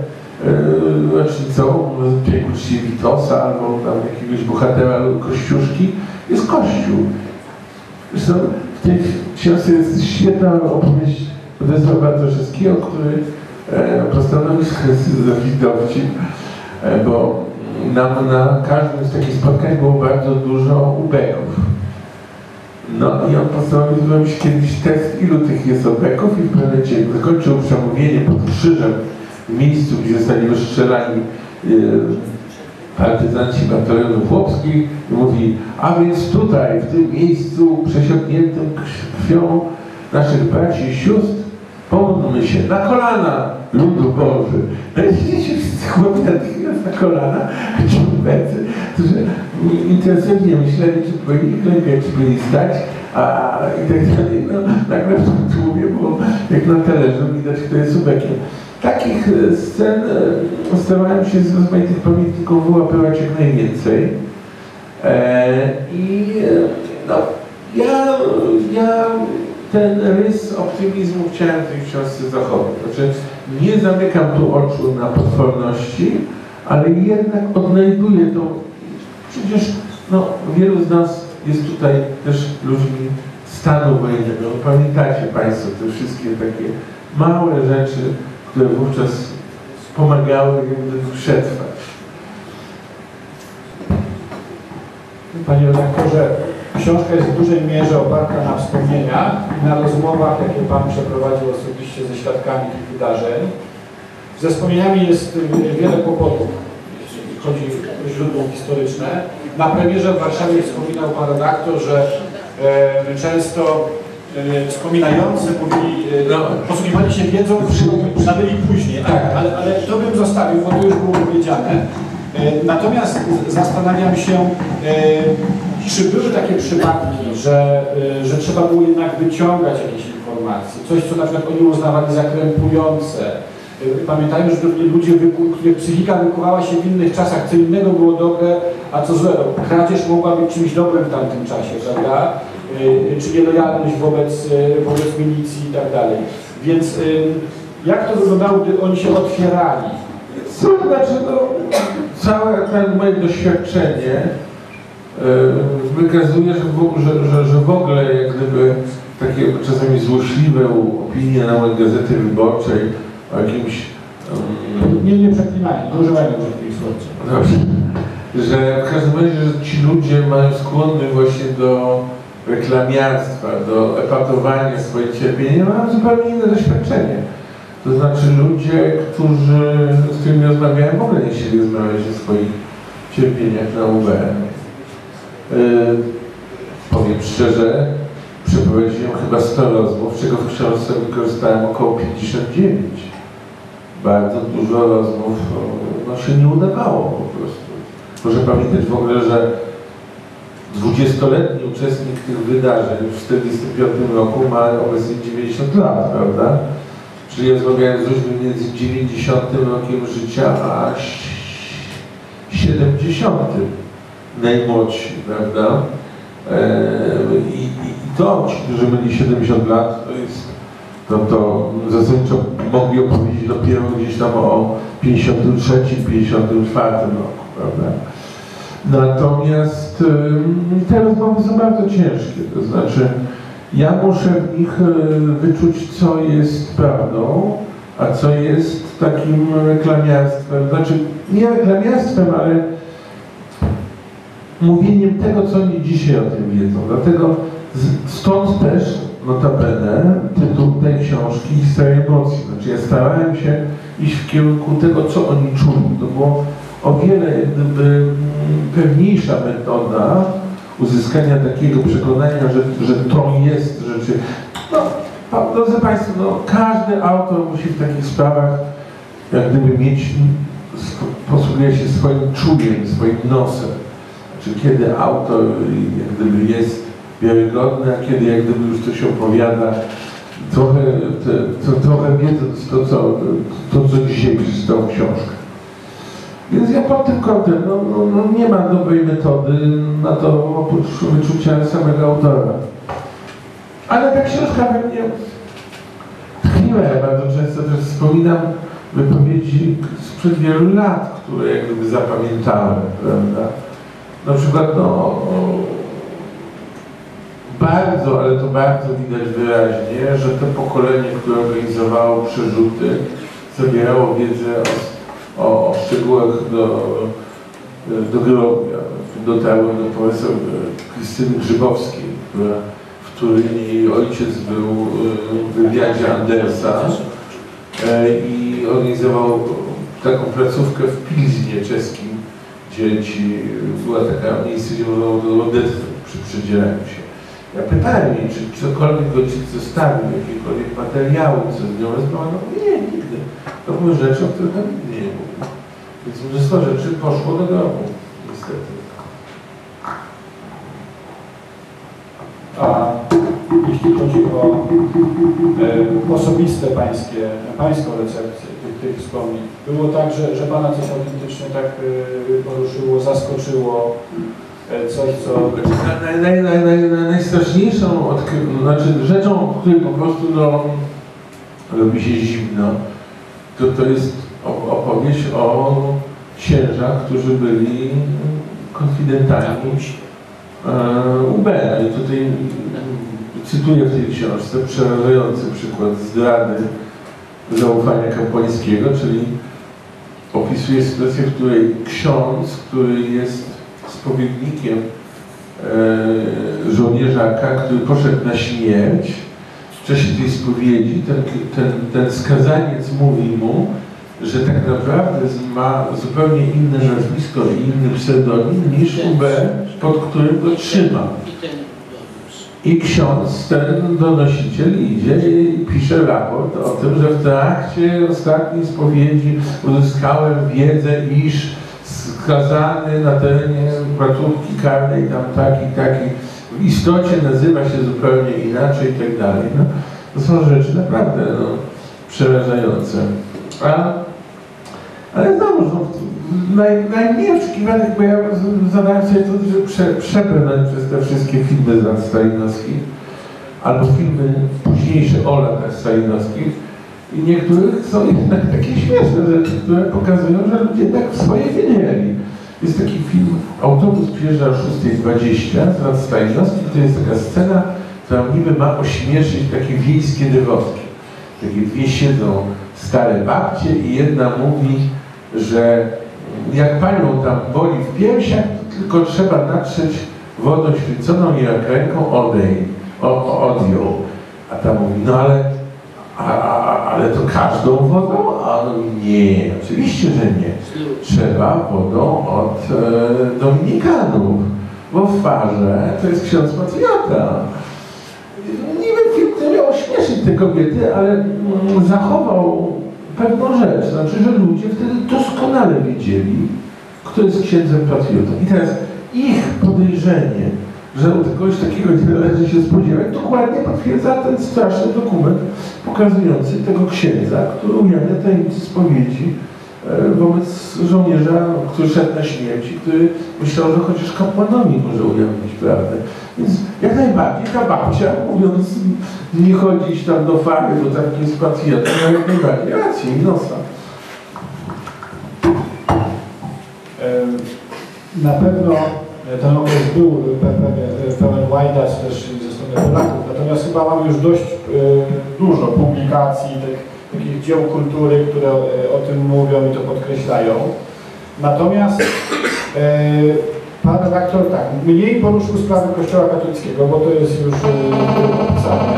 D: rocznicową, piekł Witosa albo tam jakiegoś bohatera kościuszki, jest kościół. Zresztą w tej książce jest świetna opowieść Władysława Bartoszewskiego, który postanowił zrobić dowcip, bo na, na każdym z takich spotkań było bardzo dużo ubeków. No i on postanowił zrobić kiedyś test, ilu tych jest obeków i w pewnym momencie zakończył przemówienie pod krzyżem w miejscu, gdzie zostali rozstrzelani e, partyzanci batalionów chłopskich i mówi, a więc tutaj, w tym miejscu przesiąkniętym krwią naszych braci i sióstr, pomódlmy się na kolana ludu Boży. No i wszyscy chłopi na kolana, a ci którzy intensywnie myśleli, czy powinni klękać, czy powinni stać, a i tak dalej. No, nagle w tym tłumie było, jak na talerzu, widać, kto jest ubekiem. Takich e, scen e, starałem się z rozmaitych pamiętników wyłapywać jak najwięcej. E, I e, no, ja, ja ten rys optymizmu chciałem w tej książce zachować. Znaczy, nie zamykam tu oczu na potworności, ale jednak odnajduję to. Przecież no, wielu z nas jest tutaj też ludźmi stanu wojennego. Pamiętacie Państwo te wszystkie takie małe rzeczy, które wówczas pomagały jakby przetrwać.
B: Panie redaktorze, książka jest w dużej mierze oparta na wspomnieniach i na rozmowach, jakie Pan przeprowadził osobiście ze świadkami tych wydarzeń. Ze wspomnieniami jest wiele kłopotów, jeśli chodzi źródło historyczne. Na premierze w Warszawie wspominał Pan redaktor, że e, często e, wspominający mówili, e,
D: No.
B: posługiwali się wiedzą, którą nabyli później,
D: Tak.
B: ale, ale to bym zostawił, bo to już było powiedziane. E, Natomiast zastanawiam się, e, czy były takie przypadki, że, e, że trzeba było jednak wyciągać jakieś informacje, coś, co na przykład oni uznawali za krępujące. E, Pamiętajmy, że pewnie ludzie, których psychika wykuwała się w innych czasach, co innego było dobre, a co złe. No, Kradzież mogła być czymś dobrym w tamtym czasie, prawda? E, Czy nielojalność wobec, e, wobec milicji i tak dalej. Więc jak to wyglądało, gdy oni się otwierali?
D: Co znaczy, no, całe ten moje doświadczenie e, wykazuje, że w, że, że, że w ogóle jak gdyby takie czasami złośliwe opinie na mojej gazety wyborczej o jakimś em,
B: Nie, nie przeklinajmy, nie używajmy brzydkich słów.
D: Dobrze. Że w każdym razie, że ci ludzie mają skłonność właśnie do reklamiarstwa, do epatowania swoje cierpienie, mają zupełnie inne doświadczenie. To znaczy ludzie, którzy, z którymi rozmawiałem, w ogóle nie chcieli rozmawiać o swoich cierpieniach na UB. Yy, powiem szczerze, przeprowadziłem chyba 100 rozmów, czego w książce wykorzystałem około 59 bardzo dużo rozmów no, się nie udawało po prostu. Proszę pamiętać w ogóle, że 20-letni uczestnik tych wydarzeń w 1945 roku ma obecnie 90 lat, prawda? Czyli rozmawiałem z ludźmi między 90 rokiem życia a 70 najmłodsi, prawda? I, i, I to ci, którzy mieli 70 lat, to jest no to zasadniczo mogli opowiedzieć dopiero gdzieś tam o 53, 54 roku, prawda? Natomiast te rozmowy są bardzo ciężkie, to znaczy ja muszę w nich y, wyczuć, co jest prawdą, a co jest takim reklamiarstwem, znaczy nie reklamiarstwem, ale mówieniem tego, co oni dzisiaj o tym wiedzą. Dlatego stąd też, notabene, tytuł tej książki Historia emocji. Znaczy ja starałem się iść w kierunku tego, co oni czuli. To było o wiele gdyby pewniejsza metoda uzyskania takiego przekonania, że, że to jest rzeczy. No, drodzy Państwo, no, każdy autor musi w takich sprawach jak gdyby mieć, posługuje się swoim czubiem, swoim nosem. Znaczy kiedy autor jak gdyby jest wiarygodny, a kiedy jak gdyby już coś opowiada, trochę, to, trochę wiedząc to, co, to, co dzisiaj przeczytał książkę. Więc ja pod tym kątem, no, no, no nie ma dobrej metody na to oprócz wyczucia samego autora. Ale ta książka we mnie tkwiła. Ja bardzo często też wspominam wypowiedzi sprzed wielu lat, które jak gdyby zapamiętałem, prawda? Na przykład, no, bardzo, ale to bardzo widać wyraźnie, że to pokolenie, które organizowało przerzuty, zabierało wiedzę o, o, szczegółach do, do grobia. Dotarłem do profesor Krystyny Grzybowskiej, która, w której jej ojciec był w wywiadzie Andersa e, i organizował taką placówkę w Pilznie czeskim, gdzie ci, była taka miejsce, gdzie można było odetchnąć przy przedzielaniu się. Ja pytałem jej, czy cokolwiek ojciec zostawił, jakiekolwiek materiały, co z nią rozmawiał. No nie, nigdy. To były rzeczy, o których tam nigdy nie mówił. Więc mnóstwo rzeczy poszło do grobu, niestety.
B: A jeśli chodzi o e, osobiste pańskie, pańską recepcję tych, tych wspomnień, było tak, że, że Pana coś autentycznie tak e, poruszyło, zaskoczyło, coś, co...
D: Naj, naj, naj, naj, naj, najstraszniejszą znaczy rzeczą, której po prostu no, robi się zimno, to, to jest opowieść o księżach, którzy byli konfidentami e, Ubera. I tutaj cytuję w tej książce przerażający przykład zdrady zaufania kapłańskiego, czyli opisuje sytuację, w której ksiądz, który jest spowiednikiem e, żołnierzaka, który poszedł na śmierć, w czasie tej spowiedzi ten, ten, ten skazaniec mówi mu, że tak naprawdę ma zupełnie inne nazwisko i inny pseudonim niż UB, pod którym go trzyma. I ksiądz, ten donosiciel idzie i pisze raport o tym, że w trakcie ostatniej spowiedzi uzyskałem wiedzę, iż skazany na terenie placówki karnej tam taki, taki w istocie nazywa się zupełnie inaczej i tak dalej. No, to są rzeczy naprawdę no, przerażające. A, ale znowu, no, naj, najmniej oczekiwanych, bo ja zadałem sobie to, że prze, przebrnąć przez te wszystkie filmy z lat stalinowskich, albo filmy późniejsze o latach stalinowskich i niektórych są jednak takie śmieszne rzeczy, które pokazują, że ludzie tak w swoje wiedzieli. Jest taki film, autobus przyjeżdża o 6.20 z lat stalinowskich, to jest taka scena, która niby ma ośmieszyć takie wiejskie dewotki. Takie dwie siedzą stare babcie i jedna mówi, że jak panią tam boli w piersiach, to tylko trzeba natrzeć wodą święconą i jak ręką odej, o, odjął. A ta mówi, no ale, a, ale to każdą wodą? A mówi, nie, oczywiście, że nie. Trzeba wodą od e, Dominikanów, bo w farze to jest ksiądz patriota. Niby film, który miał ośmieszyć te kobiety, ale mm, zachował pewną rzecz, znaczy, że ludzie wtedy doskonale wiedzieli, kto jest księdzem patriotą. I teraz ich podejrzenie, że u kogoś takiego nie należy się spodziewać, dokładnie potwierdza ten straszny dokument pokazujący tego księdza, który ujawnia tajemnicy spowiedzi e, wobec żołnierza, który szedł na śmierć i który myślał, że chociaż kapłanowi może ujawnić prawdę. Więc jak najbardziej ta babcia, mówiąc nie chodzić tam do fary, bo tam jest patriotą, ma jak najbardziej rację i nosa.
B: E, Na pewno ten okres był pełen, pełen łajdac też ze strony Polaków, natomiast chyba mamy już dość e, dużo publikacji, tych, takich dzieł kultury, które e, o tym mówią i to podkreślają. Natomiast e, pan redaktor tak, mniej poruszył sprawy Kościoła katolickiego, bo to jest już e, opisane,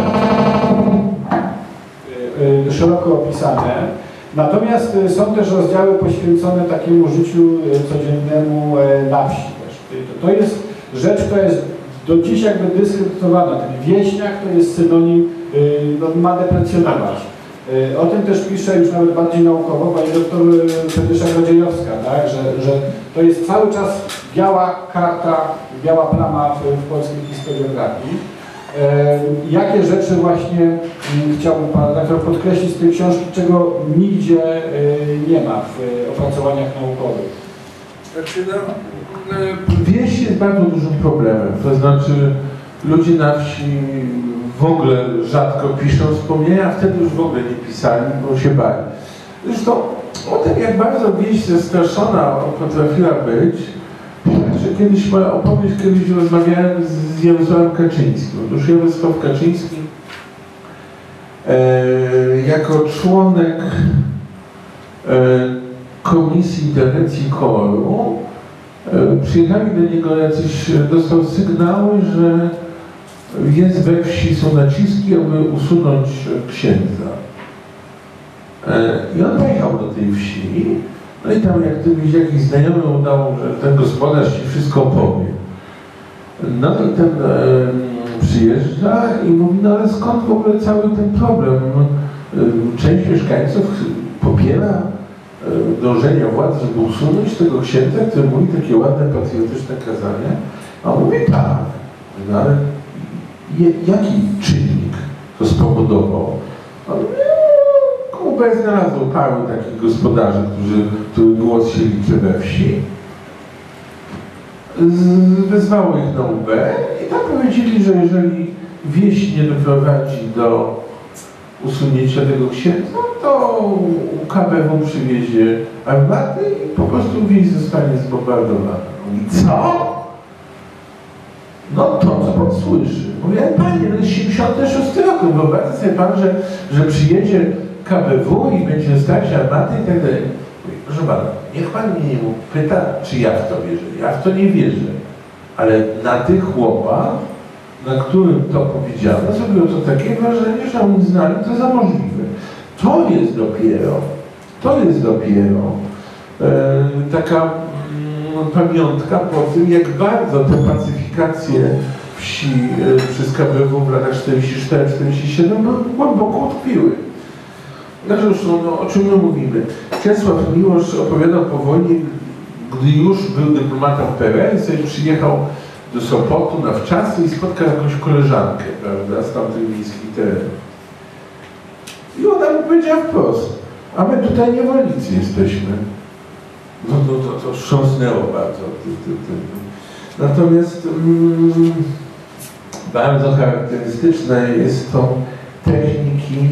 B: e, e, szeroko opisane. Natomiast e, są też rozdziały poświęcone takiemu życiu e, codziennemu e, na wsi. To, jest rzecz, która jest do dziś jakby dyskredytowana. Ten wieśniak to jest synonim, e, no, ma deprecjonować. E, O tym też pisze już nawet bardziej naukowo pani doktor e, Fedysza Grodziejowska, tak? że, że to jest cały czas biała karta, biała plama w, w polskiej historiografii. E, Jakie rzeczy właśnie chciałbym Pan redaktor podkreślić z tej książki, czego nigdzie nie ma w opracowaniach naukowych?
D: Znaczy, no, wieś jest bardzo dużym problemem. To znaczy, ludzie na wsi w ogóle rzadko piszą wspomnienia, a wtedy już w ogóle nie pisali, bo się bali. Zresztą o tym, jak bardzo wieś zastraszona potrafiła być, że kiedyś moja opowieść, kiedyś rozmawiałem z Jarosławem Kaczyńskim. Otóż Jarosław Kaczyński e, jako członek e, Komisji Interwencji Kororu e, przyjechali do niego jacyś, dostał sygnały, że jest we wsi, są naciski, aby usunąć księdza. E, I on pojechał do tej wsi, no i tam jak gdybyś jakiś znajomy udało, że ten gospodarz ci wszystko opowie. No i ten e, przyjeżdża i mówi, no ale skąd w ogóle cały ten problem? E, część mieszkańców popiera e, dążenia władz, żeby usunąć tego księdza, który mówi takie ładne, patriotyczne kazania. A on mówi tak, no ale jaki czynnik to spowodował? On mówi, no, Kubę znalazł paru takich gospodarzy, którzy, których głos się liczy we wsi. Wezwało ich na UB i tam powiedzieli, że jeżeli wieś nie doprowadzi do usunięcia tego księdza, to KBW przywiezie armaty i po prostu wieś zostanie zbombardowana. I co? No to, co pan słyszy. Mówię, ale panie, to jest 76 rok. Wyobraź sobie pan, że, że przyjedzie KBW i będzie stać armaty i tak dalej. Mówię, Proszę pana, niech pan mnie nie pyta, czy ja w to wierzę. Ja w to nie wierzę. Ale na tych chłopach, na którym to powiedziano, zrobiło to takie wrażenie, że oni znali to za możliwe. To jest dopiero, to jest dopiero e, taka mm, pamiątka po tym, jak bardzo te pacyfikacje wsi e, przez KBW w latach 44-47 głęboko utkwiły. Znaczy już, no, no, o czym my mówimy? Czesław Miłosz opowiadał po wojnie, gdy już był dyplomatą PRL, sobie przyjechał do Sopotu na wczasy i spotkał jakąś koleżankę, prawda, z tamtych miejskich terenów. I ona mu powiedziała wprost, a my tutaj niewolnicy jesteśmy. No to, to, to wstrząsnęło bardzo. Ty, ty, ty. Natomiast mm, bardzo charakterystyczne jest to techniki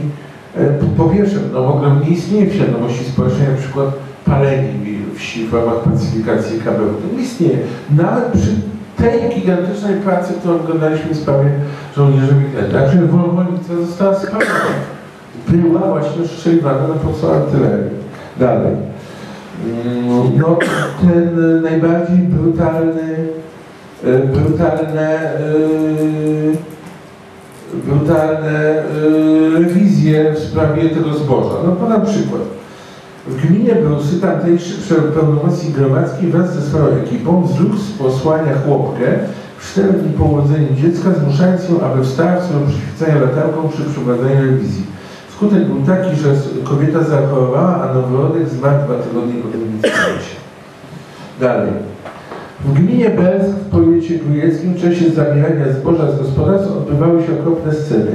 D: E, Po no w ogóle nie istnieje w świadomości społecznej na przykład palenie wsi w ramach pacyfikacji KBW. To nie istnieje. Nawet przy tej gigantycznej pracy, którą oglądaliśmy w sprawie żołnierzy Wigilii. Także Wolwonica została spalona. Była właśnie strzeliwana na podstawie artylerii. Dalej. Mm, No, ten najbardziej brutalny, e, brutalne yy, brutalne y, rewizje w sprawie tego zboża. No podam przykład. W gminie Brusy tamtejszy pełnomocnik gromadzki wraz ze swoją ekipą z posłania chłopkę w 4 dni po urodzeniu dziecka, zmuszając ją, aby wstała w swoją przyświecania latarką przy przeprowadzeniu rewizji. Skutek był taki, że kobieta zachorowała, a noworodek zmarł dwa tygodnie po tym. Dalej. W gminie Belsk w powiecie grujeckim w czasie zabierania zboża z gospodarstw odbywały się okropne sceny.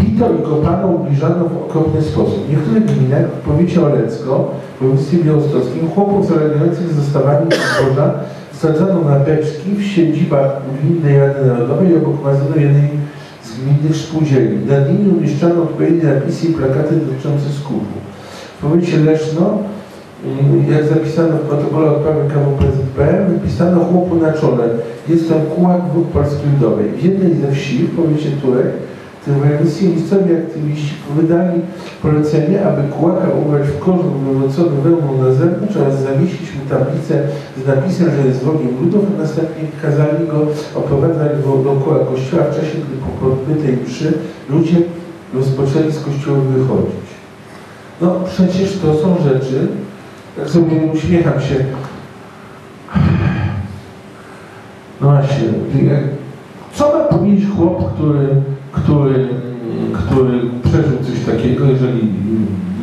D: Bito i kopano ubliżano w okropny sposób. W niektórych gminach, w powiecie Olecko, w województwie białostockim, chłopów zarabiających z zboża wsadzano na beczki w siedzibach Gminnej Rady Narodowej obok magazynu jednej z gminnych spółdzielni. Na nimi umieszczano odpowiednie napisy i plakaty dotyczące skupu. W powiecie Leszno mm, jak zapisano w protokole odprawy KWPZP, wypisano chłopu na czole. Jest to kułak Wód Polski Ludowej. W jednej ze wsi, w powiecie Turek, w tym województwie miejscowi aktywiści wydali polecenie, aby kułaka ubrać w kożuch wywrócony wełną na zewnątrz oraz zawiesić mu tablicę z napisem, że jest wrogiem ludów, a następnie kazali go oprowadzać dookoła kościoła w czasie, gdy po podbytej mszy ludzie rozpoczęli z kościoła wychodzić. No przecież to są rzeczy, tak sobie uśmiecham się. No właśnie, co ma powiedzieć chłop, który, który, który przeżył coś takiego, jeżeli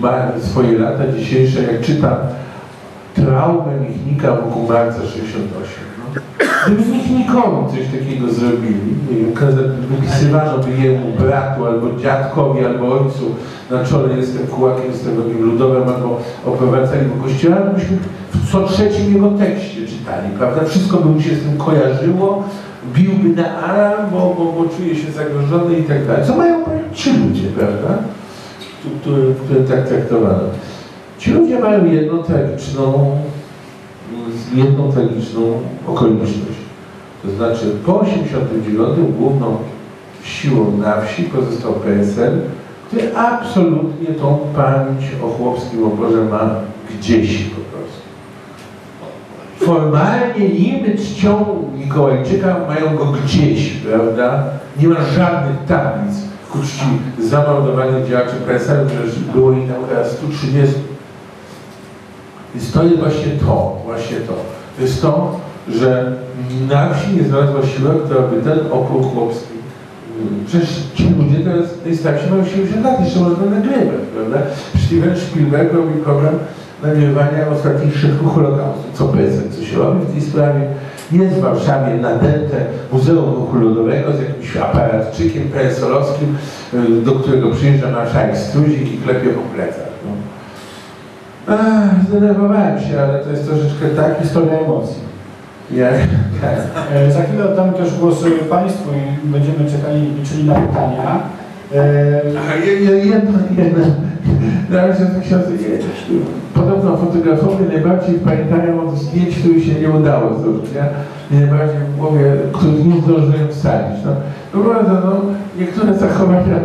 D: ma swoje lata dzisiejsze, jak czyta traumę Michnika wokół marca 68. No. Gdyby nikt nikomu coś takiego zrobili, wypisywano by jemu bratu, albo dziadkowi, albo ojcu na czole jestem kułakiem, jestem wrogiem ludowym, albo oprowadzali po kościele, no byśmy w co trzecim jego tekście czytali, prawda? Wszystko by mu się z tym kojarzyło, biłby na alarm, bo, bo, bo czuje się zagrożony i tak dalej. Co mają ci ludzie, prawda? Które, które tak traktowano. Ci ludzie mają jedną tragiczną, jedną tragiczną okoliczność. To znaczy po 89 główną siłą na wsi pozostał PSL, który absolutnie tą pamięć o chłopskim oborze ma gdzieś po prostu. Formalnie niby czcią Mikołajczyka mają go gdzieś, prawda? Nie ma żadnych tablic ku czci zamordowanych działaczy PSL, przecież było ich tam teraz 130. Więc to jest właśnie to, właśnie to. To jest to, że na wsi nie znalazła siła, która by ten opór chłopski mm, Przecież ci ludzie teraz, tej starsi mają 70 lat, jeszcze można nagrywać, prawda? Steven Spielberg robi program nagrywania ostatnich szybków Holokaustu. Co PSL, co się robi w tej sprawie? Jest w Warszawie nadęte Muzeum Ruchu Ludowego z jakimś aparatczykiem PSL-owskim, y, do którego przyjeżdża marszałek Struzik i klepie po plecach. No. Ach, zdenerwowałem się, ale to jest troszeczkę tak,
B: Historia emocji.
D: jak... tak.
B: E, Za chwilę oddamy też głos e, Państwu i będziemy czekali, liczyli na pytania. E,
D: A je- je- podobno fotografowie najbardziej pamiętają od zdjęć, których się nie udało zrobić? I najbardziej głowie, których nie zdążyłem wstawić. No, no bardzo, no, niektóre zachowania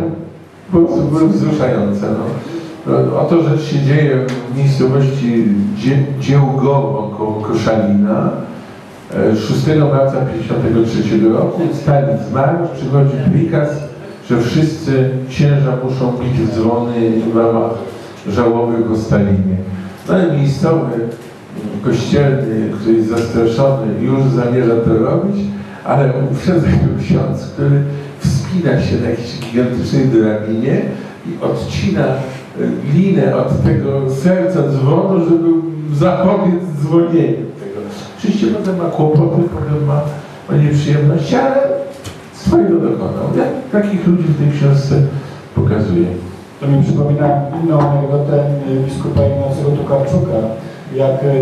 D: po prostu były wzruszające. No. No, Oto rzecz się dzieje w miejscowości Dzie- Dziełgowo koło Koszalina. E, 6 marca 1953 roku Stalin zmarł, przychodzi prikaz, że wszyscy księża muszą bić w dzwony w ramach żałowych o Stalinie. No i miejscowy mm, kościelny, który jest zastraszony, już zamierza to robić, ale uprzedza go ksiądz, który wspina się na jakiejś gigantycznej drabinie i odcina e, linę od tego serca dzwonu, żeby zapobiec dzwonieniu tego. Oczywiście potem ma kłopoty, potem ma, ma nieprzyjemności, ale swojego dokonał. Ja takich ludzi w tej książce pokazuję.
B: To mi przypomina inną anegdotę biskupa Ignacego Tokarczuka, jak e,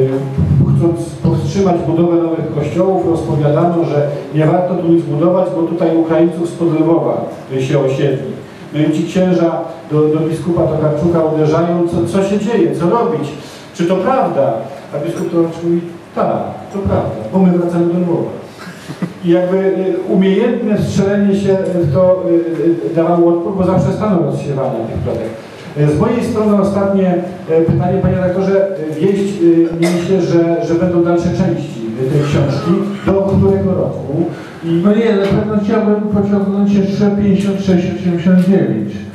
B: chcąc powstrzymać budowę nowych kościołów rozpowiadano, że nie warto tu nic budować, bo tutaj Ukraińców spod Lwowa e, się osiedli. No i ci księża do, do biskupa Tokarczuka uderzają, co, co się dzieje, co robić, czy to prawda? A biskup Tokarczuk mówi, tak, to prawda, bo my wracamy do Lwowa. I jakby y, umiejętne strzelenie się w to y, y, dawało odpór, bo zaprzestano rozsiewania tych plotek. Z mojej strony ostatnie pytanie, panie redaktorze. Wieść mieliście, że, że będą dalsze części tej książki. Do którego roku? I
D: No nie, na pewno chciałbym pociągnąć jeszcze 56-89.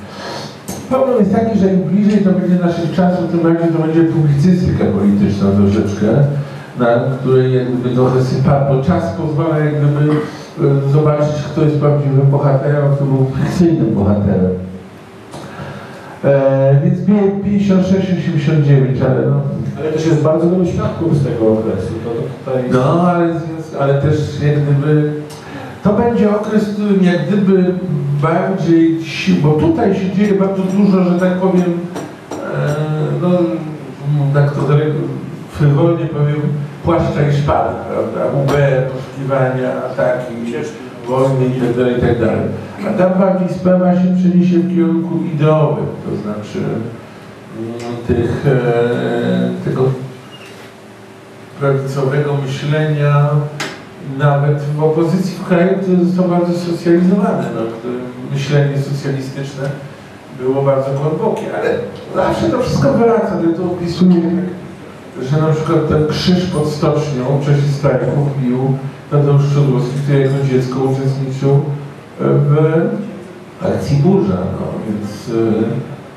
D: Problem jest taki, że im bliżej to będzie naszych czasów, tym bardziej to będzie publicystyka polityczna troszeczkę, na której jak gdyby trochę sypa, bo czas pozwala jak gdyby e, zobaczyć, kto jest prawdziwym bohaterem, a kto był fikcyjnym bohaterem. E, więc 56-89, ale no,
B: ale też jest bardzo wielu świadków z tego okresu. To, to tutaj
D: No, ale, ale też jak gdyby to będzie okres, w którym jak gdyby bardziej bo tutaj się dzieje bardzo dużo, że tak powiem, e, no tak to frywolnie powiem, płaszcza i szpady, prawda? UB, poszukiwania, ataki, wojny i tak dalej, i tak. A tam bardziej sprawa się przeniesie w kierunku ideowym, to znaczy mm, tych, e, tego prawicowego myślenia, nawet w opozycji w kraju, który został bardzo socjalizowany, no, myślenie socjalistyczne było bardzo głębokie, ale zawsze to wszystko wraca, to opisuje, że na przykład ten krzyż pod stocznią w czasie strajków bił Tadeusz Szydłowski, który jako dziecko uczestniczył w akcji Burza, no, więc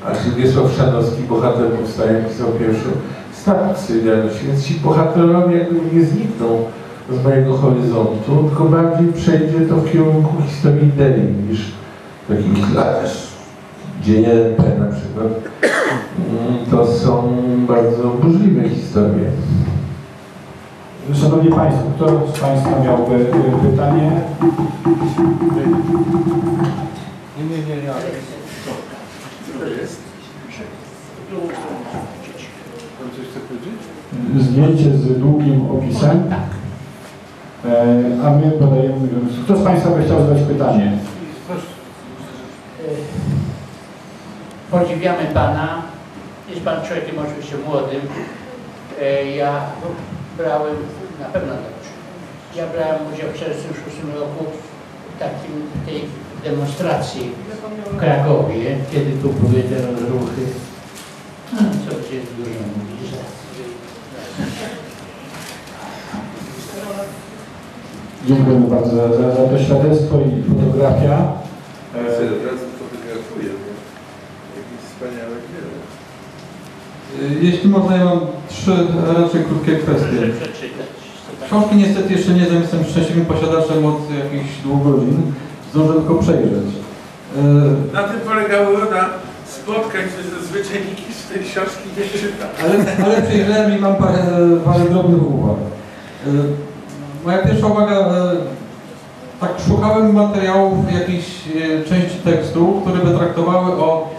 D: e, a Wiesław Szanowski, bohater powstania, pisał pierwszy statut Solidarności, więc ci bohaterowie jakby nie znikną z mojego horyzontu, tylko bardziej przejdzie to w kierunku historii idei niż takich lat. Dzieje P na przykład. Mm, To są bardzo burzliwe historie.
B: Szanowni Państwo, kto z Państwa miałby y, pytanie?
A: Nie, nie, nie, nie. Pan coś chce powiedzieć?
B: Zdjęcie z długim opisem. E, A my podajemy... Kto z Państwa by chciał zadać pytanie?
C: Podziwiamy Pana. Jest Pan człowiekiem oczywiście młodym. E, Ja brałem, na pewno dobrze, ja brałem udział w 1946 roku w takim, tej demonstracji w Krakowie, kiedy tu były te rozruchy. No, Co gdzie dużo mówić.
B: Dziękujemy bardzo za, za, za to świadectwo i fotografia.
E: Ja
B: E,
E: sobie od razu fotografuję, bo jakieś wspaniałe dzieło.
F: Y, Jeśli można, ja mam trzy raczej krótkie kwestie. Książki niestety jeszcze nie znam, jestem szczęśliwym posiadaczem od jakichś dwóch godzin. Zdążę tylko przejrzeć. Y,
E: Na tym polegała roda spotkań, że zazwyczaj nikt z tej książki nie czyta.
F: Ale, ale przejrzałem i mam parę, parę drobnych uwag. Y, Moja pierwsza uwaga, y, tak szukałem materiałów, jakiejś y, części tekstu, które by traktowały o,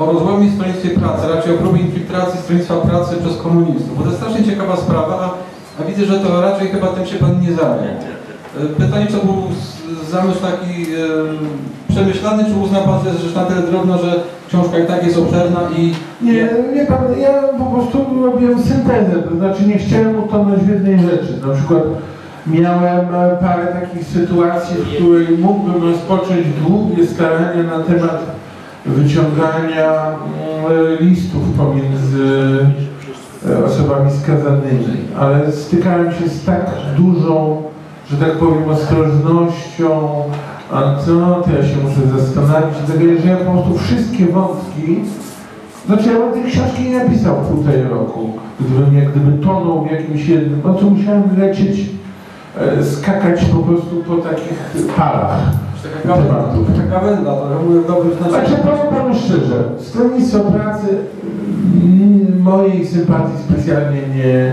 F: o rozwoju stronnictwie pracy, raczej o próbie infiltracji stronnictwa pracy przez komunistów. Bo to jest strasznie ciekawa sprawa, a, a widzę, że to raczej chyba tym się Pan nie zajął. Y, Pytanie, czy był zamysł taki y, przemyślany, czy uzna Pan, że jest rzecz na tyle drobna, że książka i tak jest obszerna i
D: Nie, nie pan, ja po prostu robiłem syntezę, to znaczy nie chciałem utonąć w jednej rzeczy. Na przykład miałem e, parę takich sytuacji, w której mógłbym rozpocząć długie starania na temat wyciągania mm, listów pomiędzy e, osobami skazanymi, ale stykałem się z tak dużą, że tak powiem, ostrożnością, a co, to ja się muszę zastanowić, dlatego że ja po prostu wszystkie wątki znaczy ja bym tej książki nie napisał w półtorej roku, gdybym jak gdyby tonął w jakimś jednym, po co musiałem lecieć, e, skakać po prostu po takich palach
F: taka gawęda, to mówię w dobrym znaczeniu.
D: powiem panu szczerze, stronnictwo pracy mm, mojej sympatii specjalnie nie,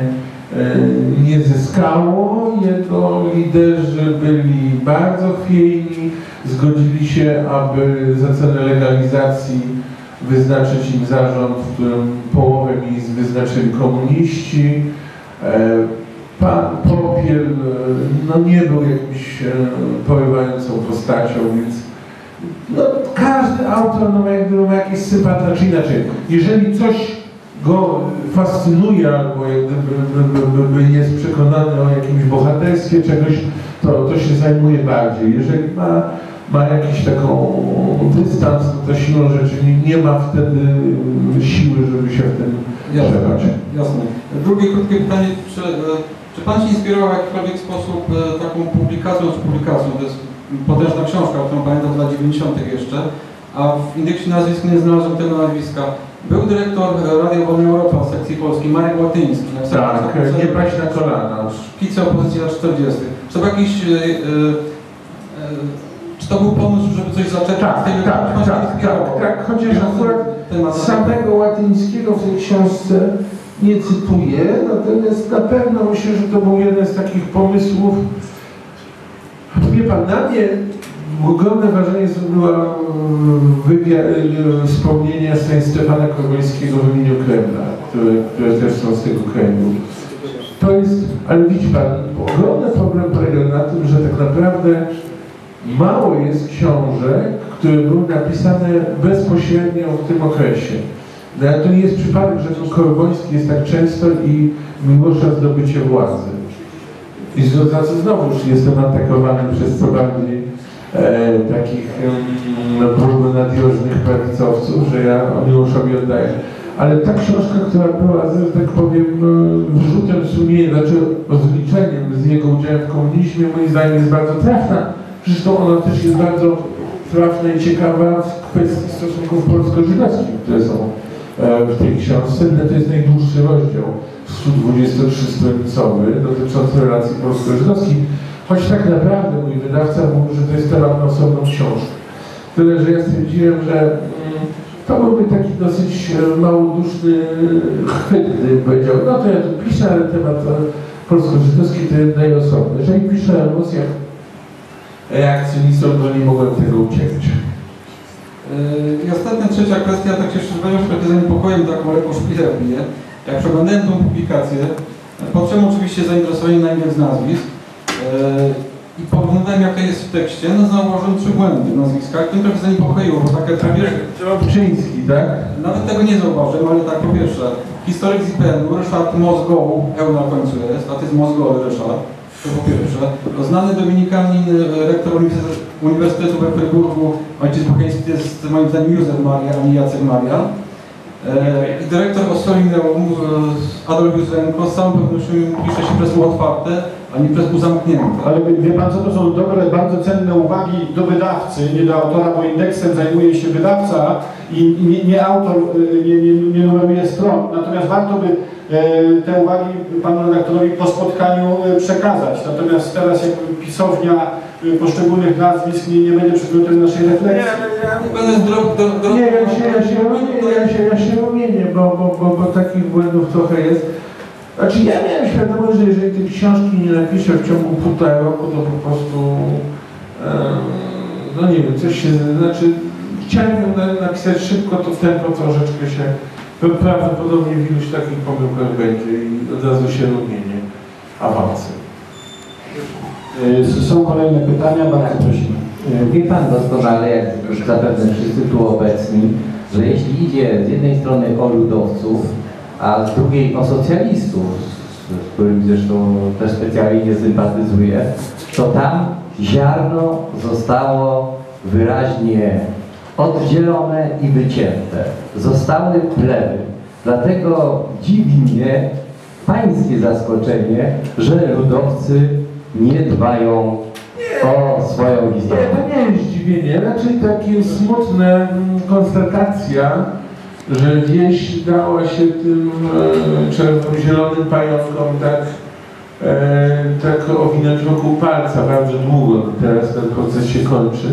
D: e, nie zyskało. Jego liderzy byli bardzo chwiejni, zgodzili się, aby za cenę legalizacji wyznaczyć im zarząd, w którym połowę miejsc wyznaczyli komuniści. Pan Popiel e, no, nie był jakimś e, porywającą postacią, więc no, każdy autor no, ma, jakby, ma jakieś sympatie, czy inaczej. Jeżeli coś go fascynuje albo jak gdyby, by, by, by, by jest przekonany o jakimś bohaterstwie czegoś, to, to się zajmuje bardziej. Jeżeli ma, ma jakiś taką dystans, to siłą rzeczy nie, nie ma wtedy siły, żeby się w tym
F: Jasne, jasne. Drugie krótkie pytanie, czy, e, czy Pan się inspirował w jakikolwiek sposób e, taką publikacją czy publikacją? To jest potężna książka, którą pamiętam z lat 90. jeszcze, a w indeksie nazwisk nie znalazłem tego nazwiska. Był dyrektor e, Radia Wolna Europa w sekcji polskiej, Marek Łatyński.
D: Tak, nie paść na kolana.
F: szkice opozycji lat 40. Czy to był jakiś... e, e, czy to był pomysł, żeby coś zaczepić?
D: Tak,
F: z tym,
D: tak,
F: jak Pan się
D: tak,
F: inspirował?
D: tak, tak, chociaż akurat samego łatyńskiego w tej książce nie cytuję, natomiast na pewno myślę, że to był jeden z takich pomysłów. Wie pan, na mnie ogromne wrażenie zrobiła mm, e, wspomnienia Stefana Kogońskiego w imieniu Kremla, które, które też są z tego kręgu. To jest, ale widzi pan, ogromny problem polega na tym, że tak naprawdę mało jest książek, które były napisane bezpośrednio w tym okresie. No ale to nie jest przypadek, że ten Korwoński jest tak często i Miłosza zdobycie władzy. I z za co znowuż jestem atakowany przez co bardziej e, takich um, brunatiożnych prawicowców, że ja Miłoszowi oddaję. Ale ta książka, która była, że tak powiem, e, wyrzutem sumienia, znaczy rozliczeniem z jego udziałem w komunizmie, moim zdaniem jest bardzo trafna. Zresztą ona też jest bardzo trafna i ciekawa w kwestii stosunków polsko-żydowskich, które są w tej książce. To jest najdłuższy rozdział, 123-stronicowy, dotyczący relacji polsko-żydowskich. Choć tak naprawdę mój wydawca mówił, że to jest temat na osobną książkę. Tyle, że ja stwierdziłem, że mm, to byłby taki dosyć e, małoduszny chwyt, gdybym powiedział, no to ja tu piszę, ale temat e, polsko-żydowski to daje osobny. Jeżeli piszę o emocjach reakcjonistów, to nie mogłem tego uciekać.
F: Yy, I ostatnia, trzecia kwestia, tak się szczerze mówiąc, trochę zaniepokojem taką lekką szpilę bije. Jak przeglądałem tą publikację, patrzyłem oczywiście zainteresowanie na z nazwisk yy, i porównywałem jak to jest w tekście, no zauważyłem trzy błędy w nazwiskach, to trochę zaniepokoiło, bo takie pierwsze,
D: Obczyński, tak?
F: nawet tego nie zauważyłem, ale tak po pierwsze, historyk z IPN-u, Ryszard Mozgoł, Eł na końcu jest, a to jest Mozgoły Ryszard, to po pierwsze. Znany dominikanin, e, rektor Uniwersytetu- we Fryburgu, ojciec Bucheński to jest moim zdaniem Józef Maria, a nie Jacek Maria. E, I dyrektor Osolineum, e, Adolf Józefenko, z całą pewnością pisze się przez U otwarte, a nie przez U zamknięte.
B: Ale wie- pan co, to są dobre, bardzo cenne uwagi do wydawcy, nie do autora, bo indeksem zajmuje się wydawca i nie, nie autor nie, nie, nie numeruje stron. Natomiast warto by te uwagi panu redaktorowi po spotkaniu e, przekazać. Natomiast teraz jakby pisownia e, poszczególnych nazwisk nie, nie będzie przedmiotem naszej
E: Nie,
B: refleksji.
E: ale ja...
D: Nie, ja się, ja się rumienię, ja się, ja się rumienię, bo, bo, bo, bo takich błędów trochę jest. Znaczy ja miałem świadomość, że jeżeli tej książki nie napiszę w ciągu półtora roku, to po prostu, no nie wiem, coś się, znaczy chciałem ją na- napisać szybko, to tempo troszeczkę się, prawdopodobnie w iluś takich pomyłkach będzie i od razu się rumienię awansem.
B: Y, Są kolejne pytania, bardzo prosimy.
G: Wie Pan doskonale, jak zapewne wszyscy tu obecni, że jeśli idzie z jednej strony o ludowców, a z drugiej o socjalistów, z, z którymi zresztą też specjalnie nie sympatyzuję, to tam ziarno zostało wyraźnie oddzielone i wycięte. Zostały plewy. Dlatego dziwi mnie pańskie zaskoczenie, że ludowcy nie dbają o swoją
D: Nie,
G: historię.
D: to nie jest zdziwienie, raczej takie smutne mm, konstatacja, że wieś dała się tym e, czerwono-zielonym pająkom tak, e, tak owinąć wokół palca bardzo długo. Teraz ten proces się kończy.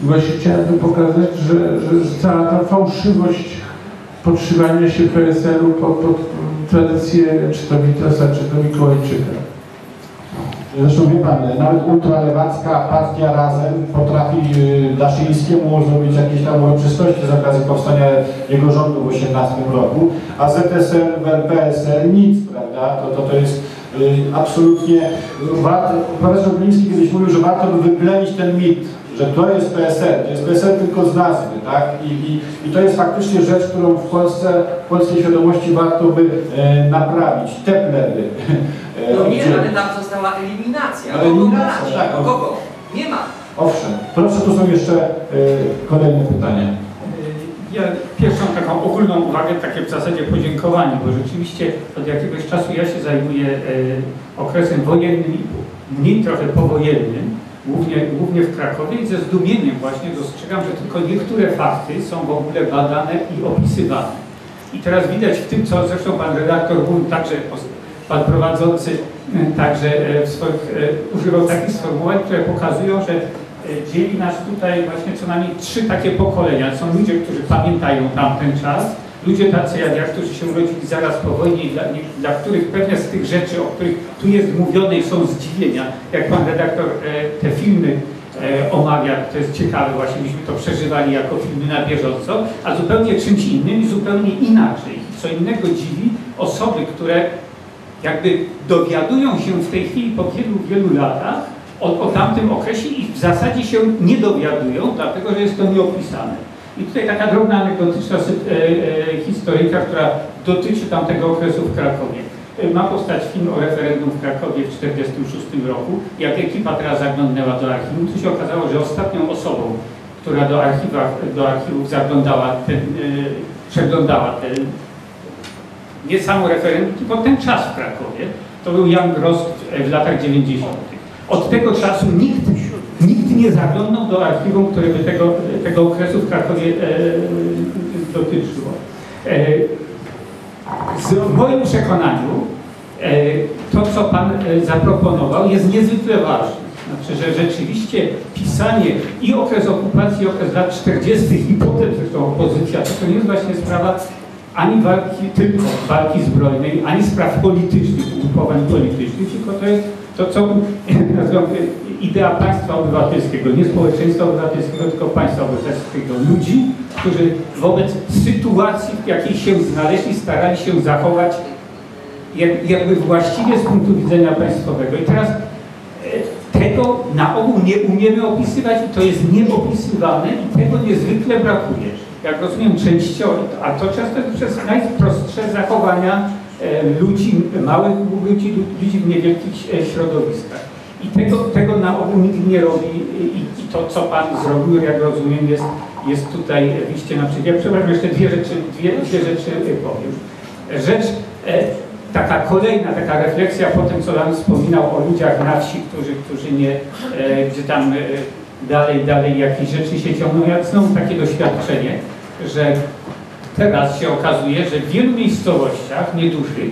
D: Właśnie chciałem tu pokazać, że, że, cała ta fałszywość podszywania się PSL-u pod, pod tradycję czy to Witosa, czy to Mikołajczyka.
B: Zresztą wie pan, nawet ultralewacka partia Razem potrafi y, Daszyńskiemu zrobić jakieś tam uroczystości z okazji powstania jego rządu w 18 roku, a ZSL, PSL nic, prawda? To, to, to jest y, absolutnie warto. Profesor Gliński kiedyś mówił, że warto by wyplenić ten mit, że to jest PSL, to jest PSL tylko z nazwy, tak? I, i, i to jest faktycznie rzecz, którą w Polsce, w polskiej świadomości warto by e, naprawić. Te plewy. e,
H: No nie,
B: oddzielić.
H: ale tam została eliminacja. Kogo
B: eliminacja,
H: brać?
B: tak.
H: Kogo? Nie ma.
B: Owszem. Proszę, tu są jeszcze e, kolejne pytania.
I: Ja pierwszą taką ogólną uwagę, takie w zasadzie podziękowanie, bo rzeczywiście od jakiegoś czasu ja się zajmuję e, okresem wojennym i mniej trochę powojennym, głównie, głównie w Krakowie i ze zdumieniem właśnie dostrzegam, że tylko niektóre fakty są w ogóle badane i opisywane. I teraz widać w tym, co zresztą pan redaktor Bull, także pan prowadzący e, także e, w swoich, e, używał takich sformułowań, które pokazują, że dzieli nas tutaj właśnie co najmniej trzy takie pokolenia. Są ludzie, którzy pamiętają tamten czas, ludzie tacy jak ja, którzy się urodzili zaraz po wojnie dla, dla których pewne z tych rzeczy, o których tu jest mówione, są zdziwienia. Jak pan redaktor e, te filmy e, omawia, to jest ciekawe, właśnie myśmy to przeżywali jako filmy na bieżąco, a zupełnie czymś innym i zupełnie inaczej. Co innego dziwi osoby, które jakby dowiadują się w tej chwili po wielu, wielu latach o, o tamtym okresie i w zasadzie się nie dowiadują, dlatego że jest to nieopisane. I tutaj taka drobna anegdotyczna e, e, historyjka, która dotyczy tamtego okresu w Krakowie. E, Ma powstać film o referendum w Krakowie w 1946 roku. Jak ekipa teraz zaglądnęła do archiwum, to się okazało, że ostatnią osobą, która do, do archiwów zaglądała, ten, przeglądała ten, nie samo referendum, tylko ten czas w Krakowie, to był Jan Grosk w latach 90. Od tego czasu nikt, nikt nie zaglądał do archiwum, które by tego, tego okresu w Krakowie e, dotyczyło. E, w moim przekonaniu e, to, co Pan e, zaproponował, jest niezwykle ważne. Znaczy, że rzeczywiście pisanie i okres okupacji, i okres lat 40. i potem zresztą opozycja, to, to nie jest właśnie sprawa ani walki, tylko walki zbrojnej, ani spraw politycznych, ugrupowań politycznych, tylko to jest to, co nazywam idea państwa obywatelskiego, nie społeczeństwa obywatelskiego, tylko państwa obywatelskiego. Ludzi, którzy wobec sytuacji, w jakiej się znaleźli, starali się zachować jak, jakby właściwie z punktu widzenia państwowego. I teraz e, tego na ogół nie umiemy opisywać i to jest nieopisywane i tego niezwykle brakuje. Jak rozumiem częściowo, a to często przez najprostsze zachowania ludzi, małych ludzi, ludzi w niewielkich e, środowiskach. I tego, tego na ogół nikt nie robi i, i to, co Pan zrobił, jak rozumiem, jest, jest tutaj wyjście naprzeciw. Ja przepraszam, jeszcze dwie rzeczy, dwie, dwie rzeczy e, powiem. Rzecz e, taka kolejna, taka refleksja po tym, co Pan wspominał o ludziach na wsi, którzy, którzy nie, e, gdzie tam e, dalej, dalej jakieś rzeczy się ciągną. Ja znowu takie doświadczenie, że teraz się okazuje, że w wielu miejscowościach niedużych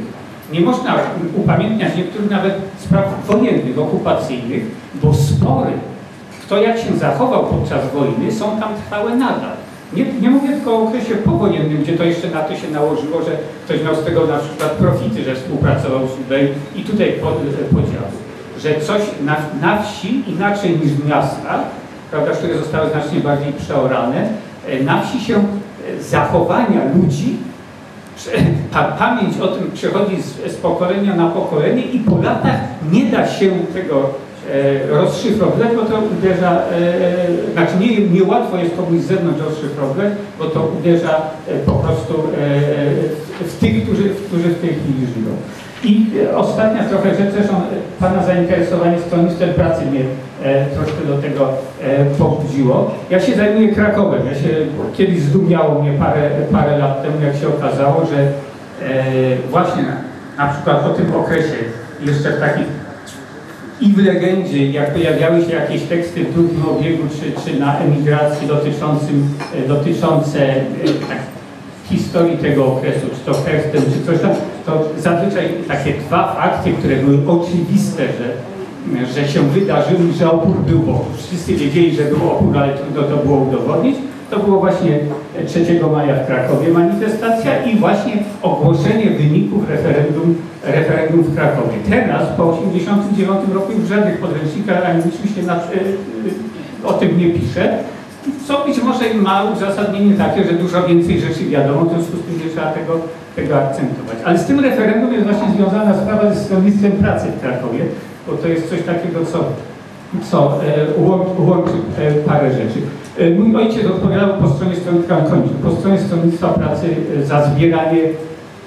I: nie można upamiętniać niektórych nawet spraw wojennych, okupacyjnych, bo spory, kto jak się zachował podczas wojny, są tam trwałe nadal. Nie, nie mówię tylko o okresie powojennym, gdzie to jeszcze na to się nałożyło, że ktoś miał z tego na przykład profity, że współpracował z UBEI i tutaj pod, podziały. Że coś na, na wsi inaczej niż w miastach, prawda, które zostały znacznie bardziej przeorane, e, na wsi się zachowania ludzi pamięć o tym przechodzi z, z pokolenia na pokolenie i po latach nie da się tego e, rozszyfrować, bo to uderza, e, znaczy nie, niełatwo jest komuś z zewnątrz rozszyfrować, bo to uderza e, po prostu e, w tych, którzy, którzy w tej chwili żyją. I e, ostatnia trochę rzecz, zresztą e, Pana zainteresowanie stronnictwem pracy mnie e, troszkę do tego e, pobudziło. Ja się zajmuję Krakowem. Ja się, kiedyś zdumiało mnie parę, parę lat temu, jak się okazało, że e, właśnie na, na przykład o tym okresie, jeszcze w takich i w legendzie, jak pojawiały się jakieś teksty w drugim obiegu, czy, czy na emigracji dotyczącym, e, dotyczące tak, historii tego okresu, czy to Herstem, czy coś tam, to zazwyczaj takie dwa fakty, które były oczywiste, że, że się wydarzyły, że opór był, bo wszyscy wiedzieli, że był opór, ale trudno to było udowodnić. To było właśnie 3 maja w Krakowie manifestacja i właśnie ogłoszenie wyników referendum, referendum w Krakowie. Teraz, po 1989 roku, w żadnych podręcznikach ani niczym się na, y, y, o tym nie pisze. Co być może ma uzasadnienie takie, że dużo więcej rzeczy wiadomo, w związku z tym nie trzeba tego, tego akcentować. Ale z tym referendum jest właśnie związana sprawa ze stronnictwem pracy w Krakowie, bo to jest coś takiego, co, co e, łączy, e, parę rzeczy. E, mój ojciec odpowiadał po stronie stronnictwa, po stronie stronnictwa pracy e, za zbieranie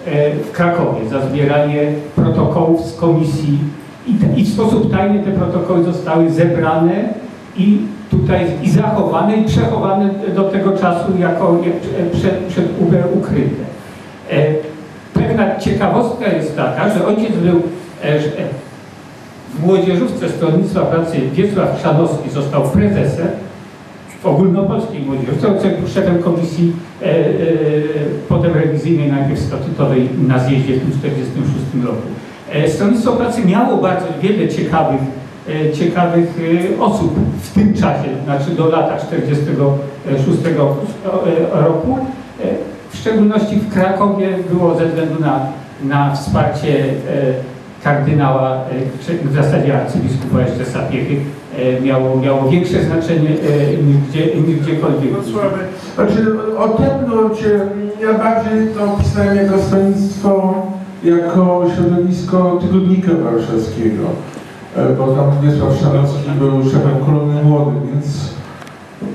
I: e, w Krakowie, za zbieranie protokołów z komisji i, te, i w sposób tajny te protokoły zostały zebrane i tutaj i zachowane i przechowane do tego czasu jako jak- przed, przed ukryte. E, Pewna ciekawostka jest taka, że ojciec był e, e, w młodzieżówce Stronnictwa Pracy Wiesław Chrzanowski został prezesem w ogólnopolskiej młodzieżówce, szefem komisji e, e, potem rewizyjnej, najpierw statutowej na zjeździe w tym 1946 roku. Stronnictwo Pracy miało bardzo wiele ciekawych ciekawych e, osób w tym czasie, znaczy do lata 46 roku. E, W szczególności w Krakowie było ze względu na, na wsparcie e, kardynała, e, w zasadzie arcybiskupa jeszcze Sapiechy, e, miało, miało większe znaczenie e, niż, gdzie, niż gdziekolwiek.
D: No. Znaczy, odepnąć, ja bardziej to opisałem jako stronnictwo, jako środowisko tygodnika warszawskiego, e, bo tam Wiesław Szanowski był szefem kolonii młodych, więc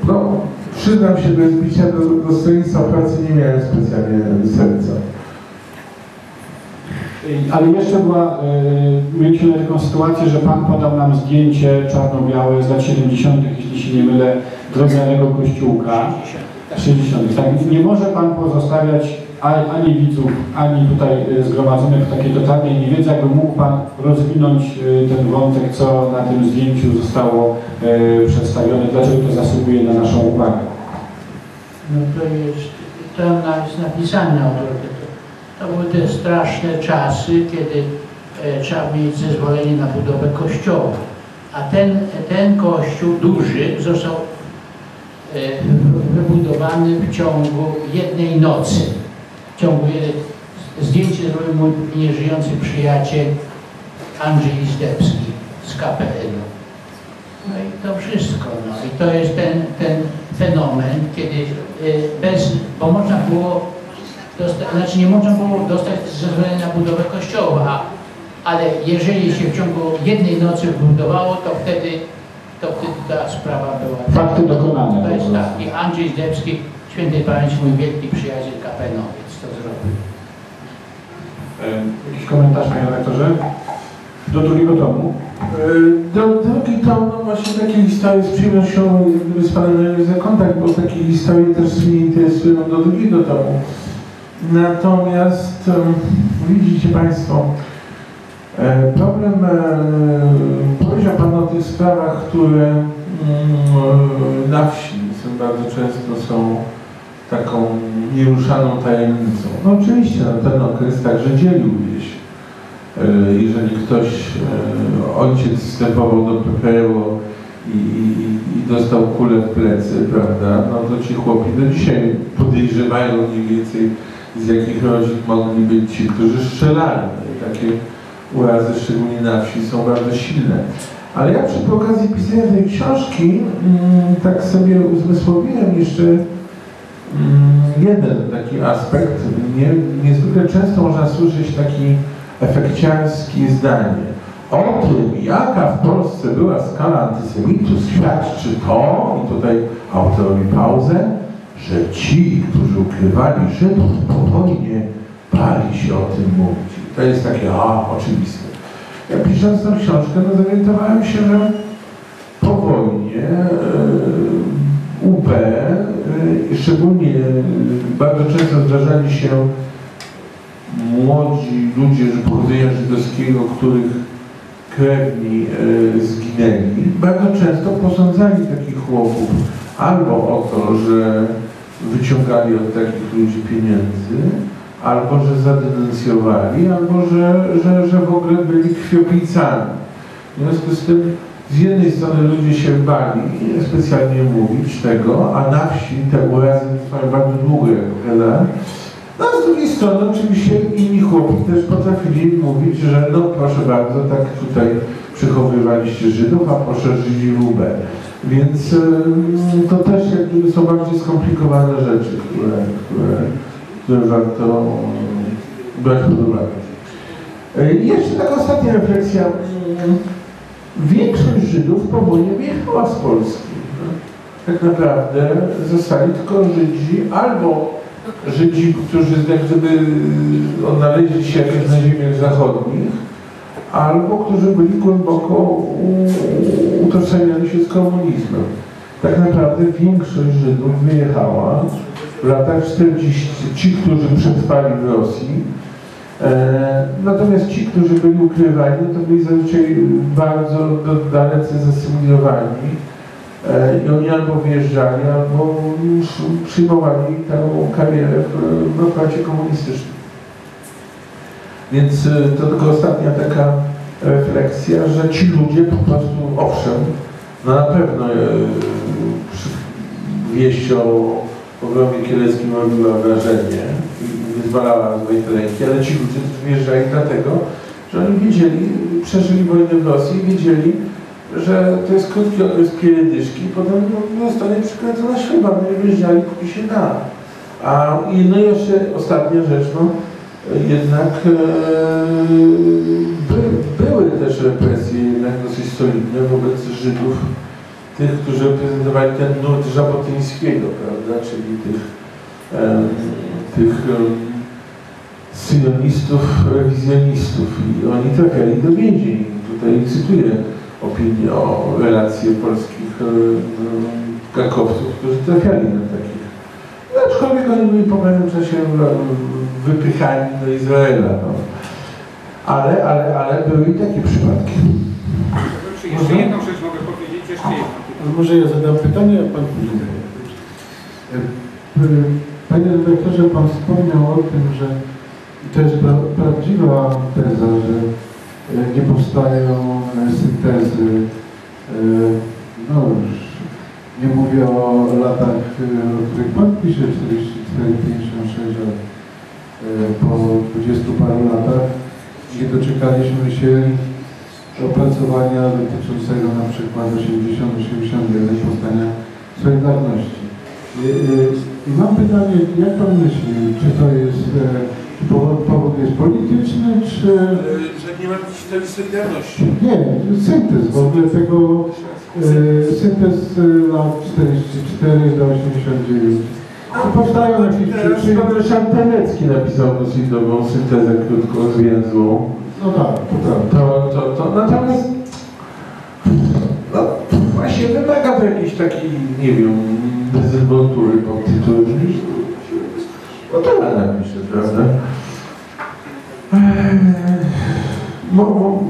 D: no, przyznam się bez bicia do, do stronnictwa pracy nie miałem specjalnie serca.
B: Y, Ale jeszcze była, y, mieliśmy taką sytuację, że Pan podał nam zdjęcie czarno-białe z lat 70., jeśli się nie mylę, drewnianego kościółka. 60. Tak, nie może Pan pozostawiać ani, widzów, ani tutaj y, zgromadzonych w takiej totalnej niewiedzy, jakby mógł Pan rozwinąć y, ten wątek, co na tym zdjęciu zostało y, przedstawione, dlaczego to zasługuje na naszą uwagę.
C: No to jest, na- jest napisane o to, to były te straszne czasy, kiedy e, trzeba mieć zezwolenie na budowę kościoła. A ten, ten kościół duży został e, wybudowany w ciągu jednej nocy. W ciągu zdjęcie zrobił mój nieżyjący przyjaciel Andrzej Izdebski z KPN-u. No i to wszystko. No. I to jest ten, ten fenomen, kiedy y, bez, bo można było, dosta, znaczy nie można było dostać zezwolenia na budowę kościoła, ale jeżeli się w ciągu jednej nocy wybudowało, to wtedy, to wtedy ta sprawa była.
B: Fakty dokonane.
C: To jest tak. I Andrzej Zdebski, świętej pamięci mój wielki przyjaciel kapenowiec to zrobił.
B: Jakiś komentarz, Panie Redaktorze? Do drugiego tomu.
D: E, Do, drugi tom, no właśnie takie historie z przyjemnością gdyby z Panem nawiązę kontakt, bo takie historie też mnie interesują do drugiego tomu. Natomiast em, widzicie Państwo, e, problem, e, powiedział Pan o tych sprawach, które mm, na wsi są bardzo często są taką nieruszaną tajemnicą. No oczywiście, no, ten okres także dzielił wieś. E, jeżeli ktoś, e, ojciec wstępował do PPR-u i, i, i dostał kulę w plecy, prawda, no to ci chłopi do dzisiaj podejrzewają mniej więcej z jakich rodzin mogli być ci, którzy strzelali. No takie urazy, szczególnie na wsi, są bardzo silne. Ale ja przy okazji pisania tej książki mm, tak sobie uzmysłowiłem jeszcze jeden taki aspekt. Nie, niezwykle często można słyszeć taki efekciarskie zdanie. O tym, jaka w Polsce była skala antysemitów, świadczy to, i tutaj autor robi pauzę, że ci, którzy ukrywali Żydów po wojnie, bali się o tym mówić. To jest takie, a, oczywiste. Ja pisząc tę książkę, no zorientowałem się, że po wojnie e, UB, i szczególnie e, bardzo często zdarzali się młodzi ludzie z pochodzenia żydowskiego, których krewni e, zginęli, bardzo często posądzali takich chłopów albo o to, że wyciągali od takich ludzi pieniędzy, albo że zadenuncjowali, albo że, że, że w ogóle byli krwiopijcami. W związku z tym z jednej strony ludzie się bali specjalnie mówić tego, a na wsi te urazy trwają bardzo długo, jak opowiadałem. No a z drugiej strony oczywiście inni chłopi też potrafili mówić, że no proszę bardzo, tak tutaj przechowywaliście Żydów, a poszerzyli Lubę. Więc ym, to też jak są bardziej skomplikowane rzeczy, które, które, które warto brać pod uwagę. I jeszcze taka ostatnia refleksja. Większość Żydów po wojnie wyjechała z Polski. Tak naprawdę zostali tylko Żydzi albo Żydzi, którzy jak gdyby odnaleźli się jakoś na ziemiach zachodnich, albo którzy byli głęboko u- utożsamiali się z komunizmem. Tak naprawdę większość Żydów wyjechała w latach 40, ci, którzy przetrwali w Rosji, Natomiast ci, którzy byli ukrywani, to byli zazwyczaj bardzo dalece zasymilowani E, i oni albo wyjeżdżali, albo przyjmowali tę karierę w, aparacie komunistycznym. Więc e, to tylko ostatnia taka refleksja, że ci ludzie po prostu, owszem, no na pewno e, wieść o pogromie kieleckim robiła wrażenie i wyzwalała z mojej ręki, ale ci ludzie wyjeżdżali dlatego, że oni wiedzieli, przeżyli wojnę w Rosji i wiedzieli, że to jest krótki okres pierdyszki, potem no, zostanie przykręcona śruba, no i wyjeżdżali póki się da. A i no i jeszcze ostatnia rzecz, no jednak e, by, były też represje jednak dosyć solidne wobec Żydów tych, którzy reprezentowali ten nurt Żabotyńskiego, prawda, czyli tych, em, tych em, syjonistów, rewizjonistów i oni trafiali do więzień. Tutaj cytuję opinię o relacje polskich em, krakowców, którzy trafiali na takich. No, aczkolwiek oni byli po pewnym czasie em, wypychani do Izraela. No. Ale, ale, ale były i takie przypadki.
I: Czy jeszcze jedną rzecz mogę powiedzieć? Jeszcze jedną.
A: Może ja zadam pytanie, a Pan później. E, Panie redaktorze, Pan wspomniał o tym, że to jest pra prawdziwa teza, że e, nie powstają e, syntezy. e, No już nie mówię o latach, o których Pan pisze, 44, 56, ale e, po 20 paru latach nie doczekaliśmy się opracowania dotyczącego na przykład 80-81 powstania Solidarności. I, mam pytanie, jak Pan myśli, czy to jest, powód, powód jest polityczny, czy
E: Że nie ma historii Solidarności.
A: nie, syntez w ogóle tego, e, syntez e, lat 44 do 89. Czy powstają jakieś przyczyny?
D: Pan Szantanecki napisał dosyć dobrą syntezę krótko zwięzłą.
A: No tak, to.
D: To, to, to natomiast no, właśnie wymaga to jakiejś takiej, nie wiem, dezynwoltury pod tytułem. No to ja napiszę, prawda? Eee, Mo, mo,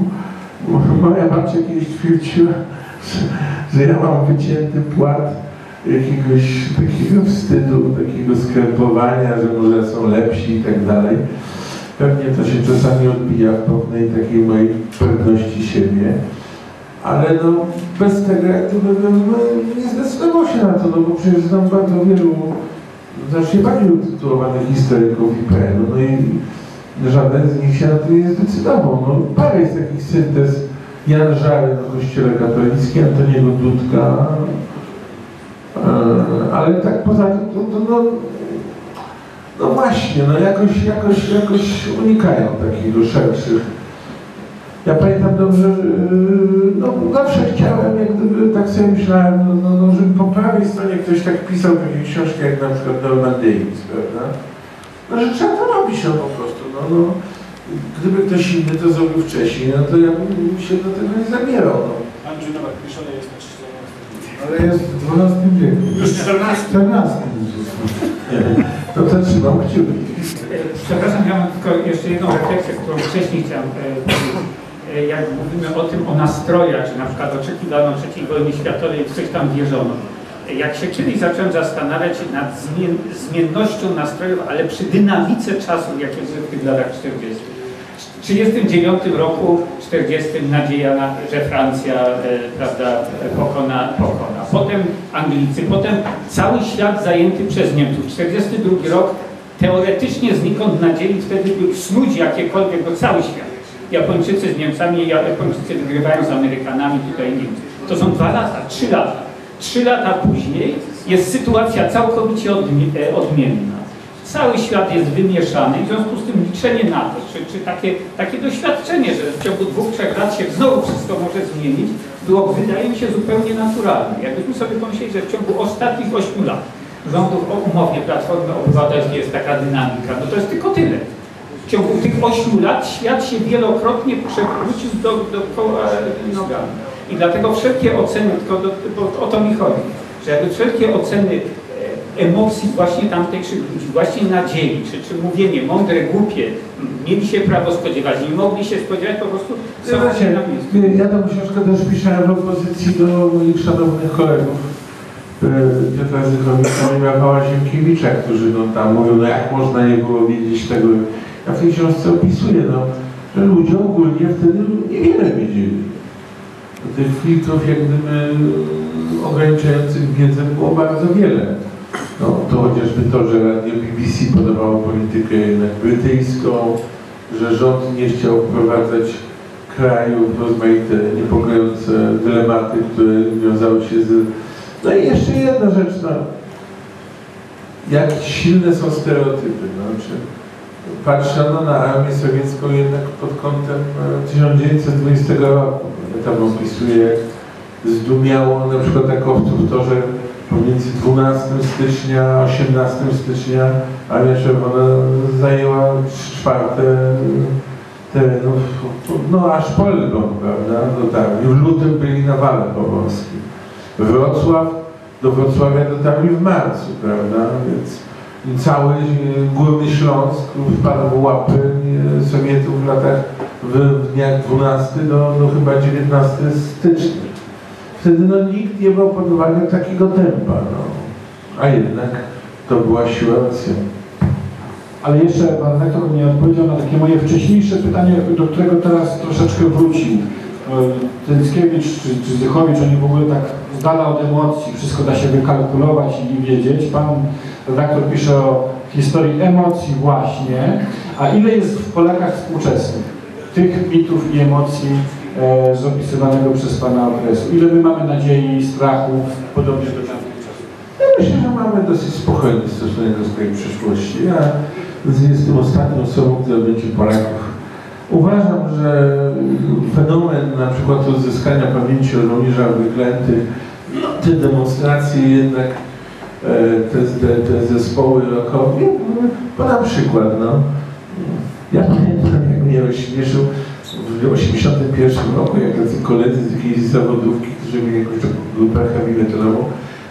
D: mo, moja babcia kiedyś twierdziła, że, ja mam wycięty płat jakiegoś takiego wstydu, takiego skrępowania, że może są lepsi i tak dalej. Pewnie to się czasami odbija w pewnej takiej mojej pewności siebie, ale no bez tego jak gdyby bym nie zdecydował się na to, no bo przecież znam bardzo wielu znacznie bardziej utytułowanych historyków IPN-u, no i żaden z nich się na to nie zdecydował. No, parę jest takich syntez Jan Żary na kościele katolickim, Antoniego Dudka, e, ale tak poza tym to, to no, no właśnie, no jakoś, jakoś, jakoś unikają takiego szerszych. Ja pamiętam dobrze, yy, no zawsze chciałem, jak gdyby, tak sobie myślałem, no, no, no, żeby po prawej stronie ktoś tak pisał takie książki jak na przykład Norman Davis, prawda? No, że trzeba to robić, no po prostu, no, no. Gdyby ktoś inny to zrobił wcześniej, no to ja bym się do tego nie zabierał, no.
J: Andrzej Nowak piszony jest na 14.
A: Ale jest w XII wieku.
J: Już 14.
A: W XIV
D: No to trzymam kciuki.
I: Przepraszam, ja mam tylko jeszcze jedną refleksję, którą wcześniej chciałem e, powiedzieć. E, Jak mówimy o tym, o nastrojach, że na przykład oczekiwano III wojny światowej, w coś tam wierzono. Jak się kiedyś zacząłem zastanawiać nad zmien, zmiennością nastrojów, ale przy dynamice czasów, jakie w tych latach 40. W 1939 roku, 40 nadzieja, na, że Francja e, prawda, pokona, pokona. Potem Anglicy, potem cały świat zajęty przez Niemców. 42 rok teoretycznie znikąd nadziei wtedy był snuć jakiekolwiek, bo cały świat. Japończycy z Niemcami, Japończycy wygrywają z Amerykanami, tutaj Niemcy. To są dwa lata, trzy lata. Trzy lata później jest sytuacja całkowicie e, odmienna. Cały świat jest wymieszany, w związku z tym liczenie na to, czy, czy takie, takie doświadczenie, że w ciągu dwóch, trzech lat się znowu wszystko może zmienić, było, wydaje mi się, zupełnie naturalne. Jakbyśmy sobie pomyśleli, że w ciągu ostatnich ośmiu lat rządów o umowie Platformy Obywatelskiej jest taka dynamika, no to jest tylko tyle. W ciągu tych ośmiu lat świat się wielokrotnie przewrócił do, dookoła e, nogami. I dlatego wszelkie oceny, tylko do, bo o to mi chodzi, że jakby wszelkie oceny e, emocji właśnie tamtejszych ludzi, właśnie nadziei, czy, czy mówienie mądre, głupie, mieli się prawo spodziewać, nie mogli się spodziewać, po prostu są na miejscu.
D: ja tę książkę też pisałem w opozycji do moich szanownych kolegów e, Piotra Zychowicza i Rafała Sienkiewicza, którzy no, tam mówią, no jak można nie było wiedzieć tego. Ja w tej książce opisuję, no, że ludzie ogólnie wtedy niewiele wiedzieli. Tych filtrów jak gdyby e, ograniczających wiedzę było bardzo wiele. No, to chociażby to, że radio BBC podawało politykę jednak brytyjską, że rząd nie chciał wprowadzać kraju w rozmaite niepokojące dylematy, które wiązały się z... No i jeszcze jedna rzecz, no. Jak silne są stereotypy, no, czy patrzono na armię sowiecką jednak pod kątem e, 1920 roku. Tam opisuję, jak zdumiało na przykład takowców to, że pomiędzy 12 stycznia a 18 stycznia Armia Czerwona zajęła 3 czwarte terenów, no aż Polgon, prawda, dotarli. W lutym byli na Wale Pomorskim. Wrocław, do Wrocławia dotarli w marcu, prawda, więc cały e, Górny Śląsk wpadł w łapy e, Sowietów w latach, w dniach 12 do, do chyba 19 stycznia. Wtedy no, nikt nie brał pod uwagę takiego tempa, no. a jednak to była siła Rosjan.
B: Ale jeszcze pan rektor nie odpowiedział na takie moje wcześniejsze pytanie, do którego teraz troszeczkę wrócił. E, Tynckiewicz czy, czy Zychowicz, oni w ogóle tak z dala od emocji, wszystko da się wykalkulować i wiedzieć. Pan redaktor pisze o historii emocji właśnie, a ile jest w Polakach współczesnych tych mitów i emocji e, z opisywanego przez Pana okresu? Ile my mamy nadziei, strachu, podobnie do tamtych czasów?
D: Ja myślę, że mamy dosyć spokojny stosunek do swojej przyszłości. Ja jestem ostatnią osobą, która będzie Polaków. Uważam, że fenomen na przykład odzyskania pamięci o żołnierzach wyklętych, no, te demonstracje jednak, e, te, te, te zespoły rokowe, podam przykład, no. 1981 roku, jak tacy koledzy z jakiejś zawodówki, którzy mieli jakąś taką grupę heavy metalową,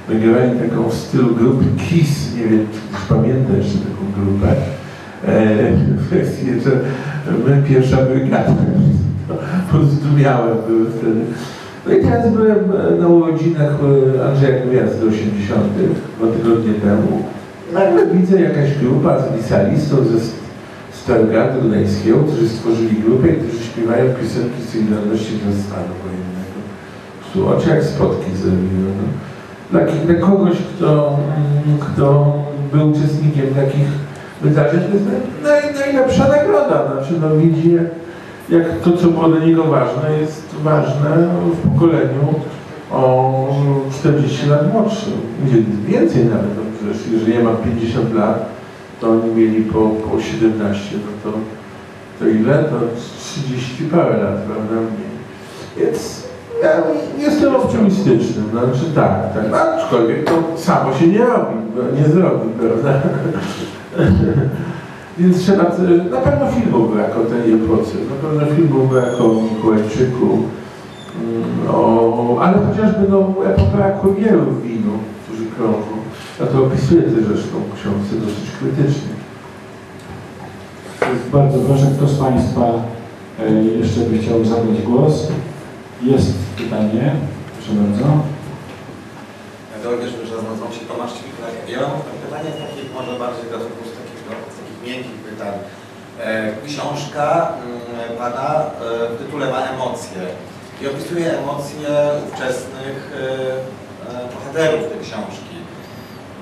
D: nagrywali taką w stylu grupy KISS, nie wiem, czy ktoś pamięta jeszcze taką grupę, e, w kwestii, że my pierwsza brygada, pozdumiałem były wtedy. No i teraz byłem e, na urodzinach Andrzeja Gwiazdy 80, dwa tygodnie temu. Nagle widzę jakaś grupa z lisalistą ze Stargardu Gdańskiego, którzy stworzyli grupę, i którzy śpiewają piosenki Solidarności dla stanu wojennego. Prostu oczy jak spotki zrobiły. No. Dla, dla kogoś, kto, mm, kto był uczestnikiem takich wydarzeń, to jest naj, najlepsza nagroda. Znaczy, no widzi, jak, jak to, co było dla niego ważne, jest ważne w pokoleniu o 40 lat młodszym. Więcej nawet, no przecież jeżeli ja mam 50 lat, to oni mieli po, po 17, no to, to ile? To 30 parę lat, prawda? Więc ja jestem optymistyczny, znaczy tak, tak, aczkolwiek to samo się nie robi, nie zrobi, prawda? Więc trzeba, na pewno filmów brak o tej epoce, na pewno filmów brak o Mikołajczyku, mm, ale chociażby no, epoka kurierów winu, którzy krążą. Ja to opisuję też zresztą w książce dosyć krytycznie.
B: Bardzo proszę, kto z Państwa e, jeszcze by chciał zabrać głos? Jest pytanie, proszę bardzo.
K: Georgiusz, że nazywam się Tomasz Ćwiklak. Ja mam pytanie takich może bardziej do z takich, no, z takich miękkich pytań. E, książka mm, Pana e, w tytule ma emocje i opisuje emocje ówczesnych bohaterów tej książki.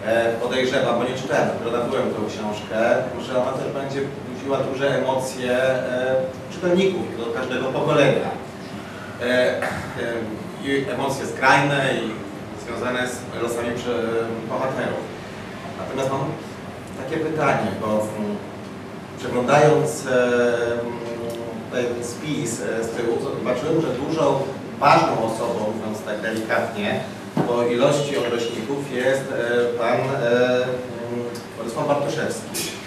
K: E, podejrzewam, bo nie czytałem, nabyłem tę książkę, że ona też będzie budziła duże emocje e, czytelników do każdego pokolenia. E, e, i emocje skrajne i związane z losami bohaterów. Natomiast mam takie pytanie, bo mm, przeglądając ten spis z tyłu, zobaczyłem, że dużą ważną osobą, mówiąc tak delikatnie, po ilości odnośników jest e, pan e, mm, Władysław Bartoszewski.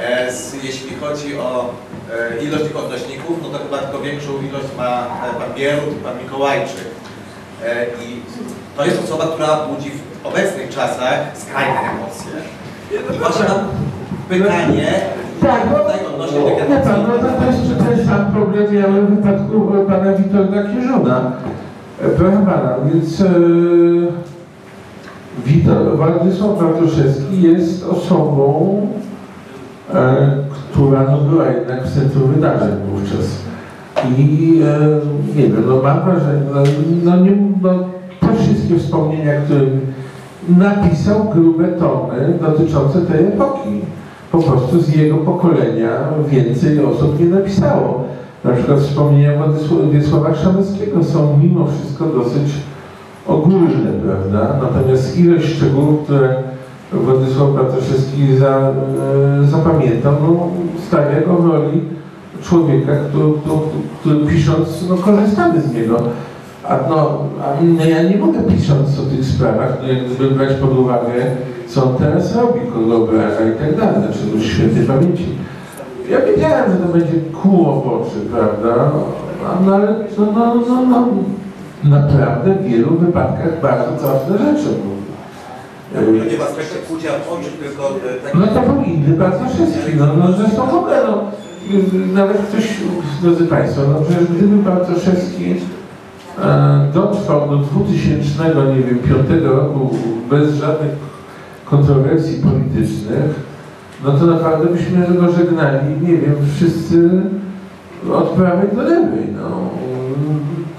K: E, z, jeśli chodzi o e, ilość tych odnośników, no to chyba tylko większą ilość ma e, pan Bierut i pan Mikołajczyk. E, I to jest osoba, która budzi w obecnych czasach skrajne emocje. I właśnie mam pytanie
D: Tak, no,
K: tutaj odnośnie tych
D: no to, to jest ten sam problem miałem w wypadku e, pana Witolda Kierżona. E, Proszę pana, więc e, Witold, Władysław Bartoszewski jest osobą, e, która no, była jednak w centrum wydarzeń wówczas. I e, nie wiem, no mam wrażenie, no, no, nie, no te wszystkie wspomnienia, które napisał grube tomy dotyczące tej epoki. Po prostu z jego pokolenia więcej osób nie napisało. Na przykład wspomnienia Władysława Krzameckiego są mimo wszystko dosyć ogólne, prawda? Natomiast ilość szczegółów, które Władysław Bartoszewski za, e, zapamiętał, no, stawia go w roli człowieka, który, który, który pisząc, no, korzystamy z niego. A no, a no ja nie mogę pisząc o tych sprawach, no jak gdyby brać pod uwagę, co on teraz robi, kogo obraża i tak dalej, znaczy już świętej pamięci. Ja wiedziałem, że to będzie kóło w oczy, prawda? No, no ale no, no, no, no, naprawdę w wielu wypadkach bardzo cofne rzeczy mówi.
K: To nie w aspekcie kłucia w oczy, tylko e.
D: No to był inny Bartoszewski, no, no zresztą w ogóle, no, nawet ktoś, drodzy Państwo, no przecież gdyby Bartoszewski e, dotrwał do 2000, nie wiem, 5 roku bez żadnych kontrowersji politycznych, no to naprawdę byśmy go żegnali, nie wiem, wszyscy od prawej do lewej, no.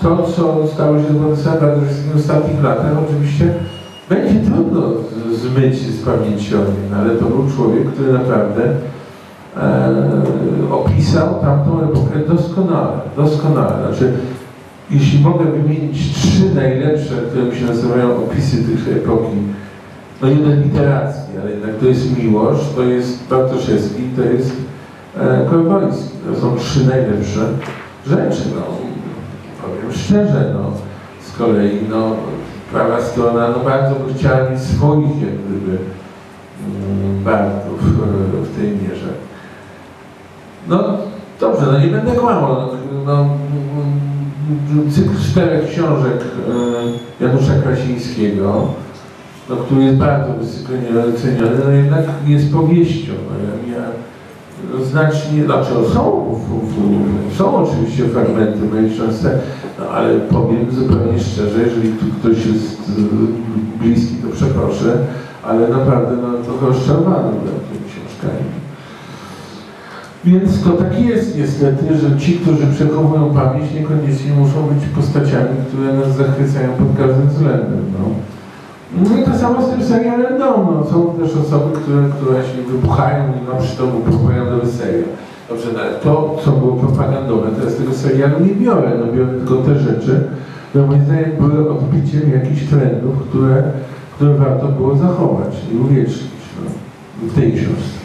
D: To, co stało się z Władysławem Bartoszewskim w ostatnich latach, oczywiście będzie trudno zmyć z pamięci o nim, ale to był człowiek, który naprawdę e, opisał tamtą epokę doskonale, doskonale. Znaczy, jeśli mogę wymienić trzy najlepsze, które mi się nazywają opisy tych epoki, no jeden literacki, ale jednak to jest Miłosz, to jest Bartoszewski, to jest e, Korbojski. To są trzy najlepsze rzeczy, no. Powiem szczerze, no. Z kolei, no, prawa strona, no bardzo by chciała mieć swoich, jak gdyby, mm, Bartów e, w tej mierze. No dobrze, no nie będę kłamał. No, no, mm, cykl czterech książek e, Janusza Krasińskiego, no, który jest bardzo wysoko ceniony, no jednak jest powieścią. No, ja, znacznie, znaczy są, są oczywiście fragmenty mojej książce, no, ale powiem zupełnie szczerze, jeżeli tu ktoś jest y, bliski, to przeproszę, ale naprawdę no, trochę rozczarowany byłem tymi książkami. Więc to tak jest niestety, że ci, którzy przechowują pamięć, niekoniecznie muszą być postaciami, które nas zachwycają pod każdym względem. No. No i to samo z tym serialem Dom. No, są też osoby, które, które się wybuchają i no, przy domu propagandowy serial. Dobrze, no, ale to, co było propagandowe, teraz tego serialu nie biorę. No, biorę tylko te rzeczy, które moim zdaniem były odbiciem jakichś trendów, które, które warto było zachować i uwiecznić no, w tej książce.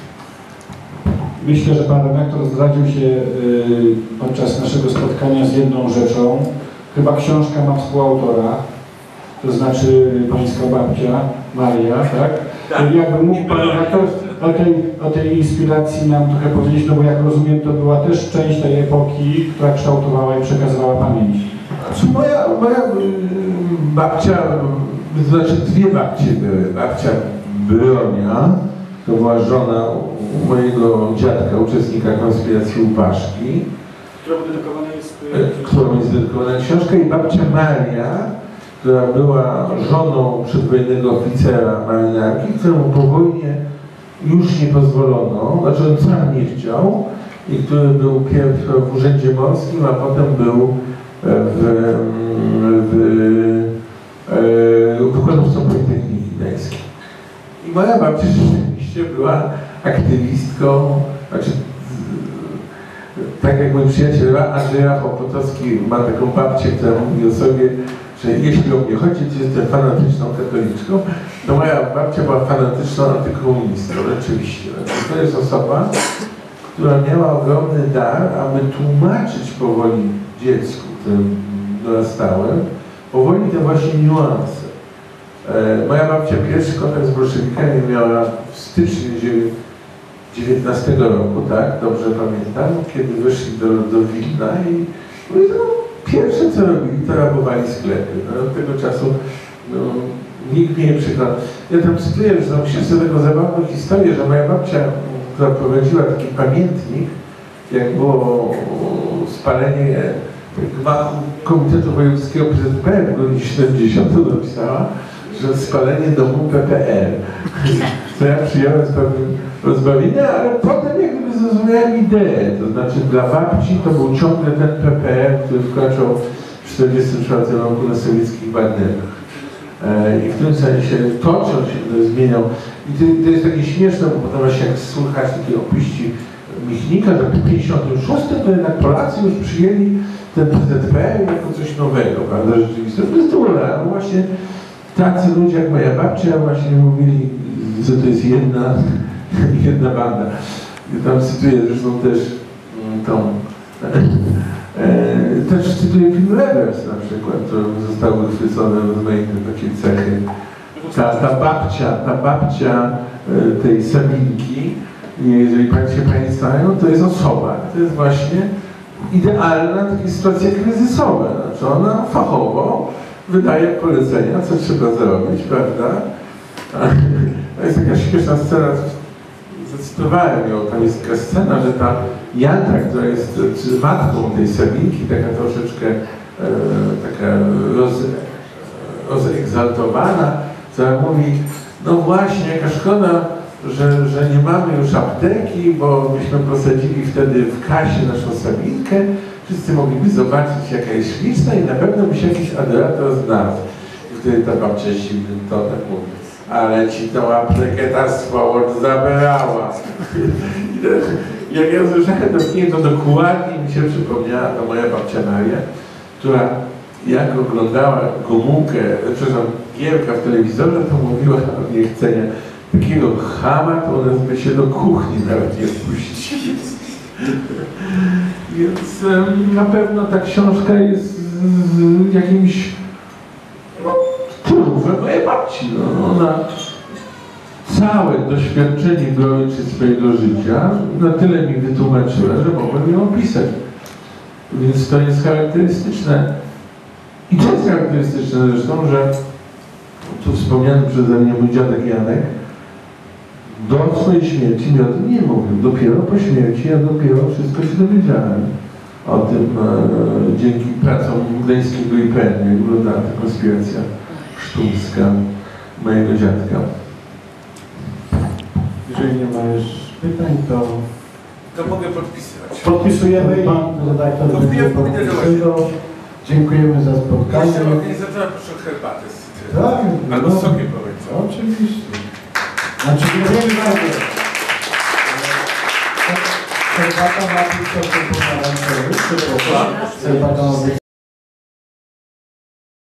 J: Myślę, że pan redaktor zdradził się y, podczas naszego spotkania z jedną rzeczą. Chyba książka ma współautora, to znaczy pańska babcia Maria, tak?
K: Tak.
J: Jakby mógł pan redaktor o tej, o tej inspiracji nam trochę powiedzieć, no bo jak rozumiem, to była też część tej epoki, która kształtowała i przekazywała pamięć.
D: Znaczy moja, moja y, babcia, y, znaczy dwie babcie były. Babcia Bronia, to była żona mojego dziadka, uczestnika konspiracji Łupaszki,
J: Która dedykowana jest...
D: którą jest dedykowana książka i babcia Maria, która była żoną przedwojennego oficera marynarki, któremu po wojnie już nie pozwolono, znaczy on sam nie chciał i który był pierw w Urzędzie Morskim, a potem był w, w, w wykładowcą Politechniki Gdańskiej. I moja babcia rzeczywiście była aktywistką, znaczy tak jak mój przyjaciel Andrzej Rafał Potocki ma taką babcię, która mówi o sobie, jeśli o mnie chodzi, to jestem fanatyczną katoliczką, to moja babcia była fanatyczną antykomunistką, rzeczywiście. To jest osoba, która miała ogromny dar, aby tłumaczyć powoli dziecku, którym dorastałem, powoli te właśnie niuanse. E, moja babcia pierwszy kontakt z bolszewikami miała w styczniu 19 roku, tak, dobrze pamiętam, kiedy wyszli do, do Wilna i i no, pierwsze co robili, to rabowali sklepy. No, od tego czasu no, nikt mnie nie przekonał. Ja tam cytuję, że tam się tego zabawną historię, że moja babcia, która prowadziła taki pamiętnik, jak było spalenie gmachu Komitetu Wojewódzkiego PZP w grudniu 70 napisała, że spalenie domu PPR. Co ja przyjąłem z pewnym rozbawieniem, ale potem jak zrozumiałem ideę. To znaczy dla babci to był ciągle ten PPR, który wkraczał w 1944 roku na sowieckich banerach. E, I w tym sensie toczą się, to zmieniał. I to, to jest takie śmieszne, bo potem właśnie jak słychać takie opiści Michnika, że po 56 to jednak Polacy już przyjęli ten PZP jako coś nowego, prawda, rzeczywiście. To jest dole, a właśnie tacy ludzie jak moja babcia właśnie mówili, że to jest jedna, jedna banda. Tam cytuję zresztą też mm, tą E, też cytuję film Revers na przykład, to zostały wychwycone rozmaite takie cechy. Ta, ta babcia, ta babcia e, tej Sabinki, jeżeli Państwo pamiętają, to jest osoba, to jest właśnie idealna taka sytuacja kryzysowa. Znaczy ona fachowo wydaje polecenia, co trzeba zrobić, prawda? To jest taka śmieszna scena, zacytowałem ją, tam jest taka scena, że ta Janta, która jest czy matką tej Sabinki, taka troszeczkę e, taka roz, rozegzaltowana, która mówi, no właśnie, jaka szkoda, że, że nie mamy już apteki, bo myśmy posadzili wtedy w kasie naszą Sabinkę, wszyscy mogliby zobaczyć, jaka jest śliczna i na pewno by się jakiś adorator znalazł. I wtedy ta babcia zimnym tonem mówi, ale ci tą aptekę ta swołocz zabrała. Jak ja usłyszałem to to dokładnie mi się przypomniała to moja babcia Maria, która jak oglądała Gomułkę, przepraszam, Gierka w telewizorze, to mówiła od niechcenia, takiego chama, to ona by się do kuchni nawet nie wpuścił. Więc na pewno ta książka jest jakimś trudem mojej babci. No, ona całe doświadczenie goryczy swojego życia na tyle mi wytłumaczyła, że mogłem ją opisać. Więc to jest charakterystyczne. I to jest charakterystyczne zresztą, że tu wspomniany przeze mnie mój dziadek Janek do swojej śmierci mi o tym nie mówił. Dopiero po śmierci ja dopiero wszystko się dowiedziałem o tym e, dzięki pracom Gdańskiego i PN, jak wyglądała ta konspiracja sztumska mojego dziadka.
A: Jeżeli nie ma już pytań, to
E: To mogę podpisywać.
A: podpisujemy i pan redaktor
E: To
A: będzie podpisywał. Dziękujemy za spotkanie.
E: Jeszcze organizatora proszę herbatę z cytryną.
A: Tak,
E: Albo
A: no.
E: sokiem powiedz.
A: Oczywiście. Znaczy, dziękujemy bardzo. Herbata ma być sokiem pomarańczowym, czy Herbata ma być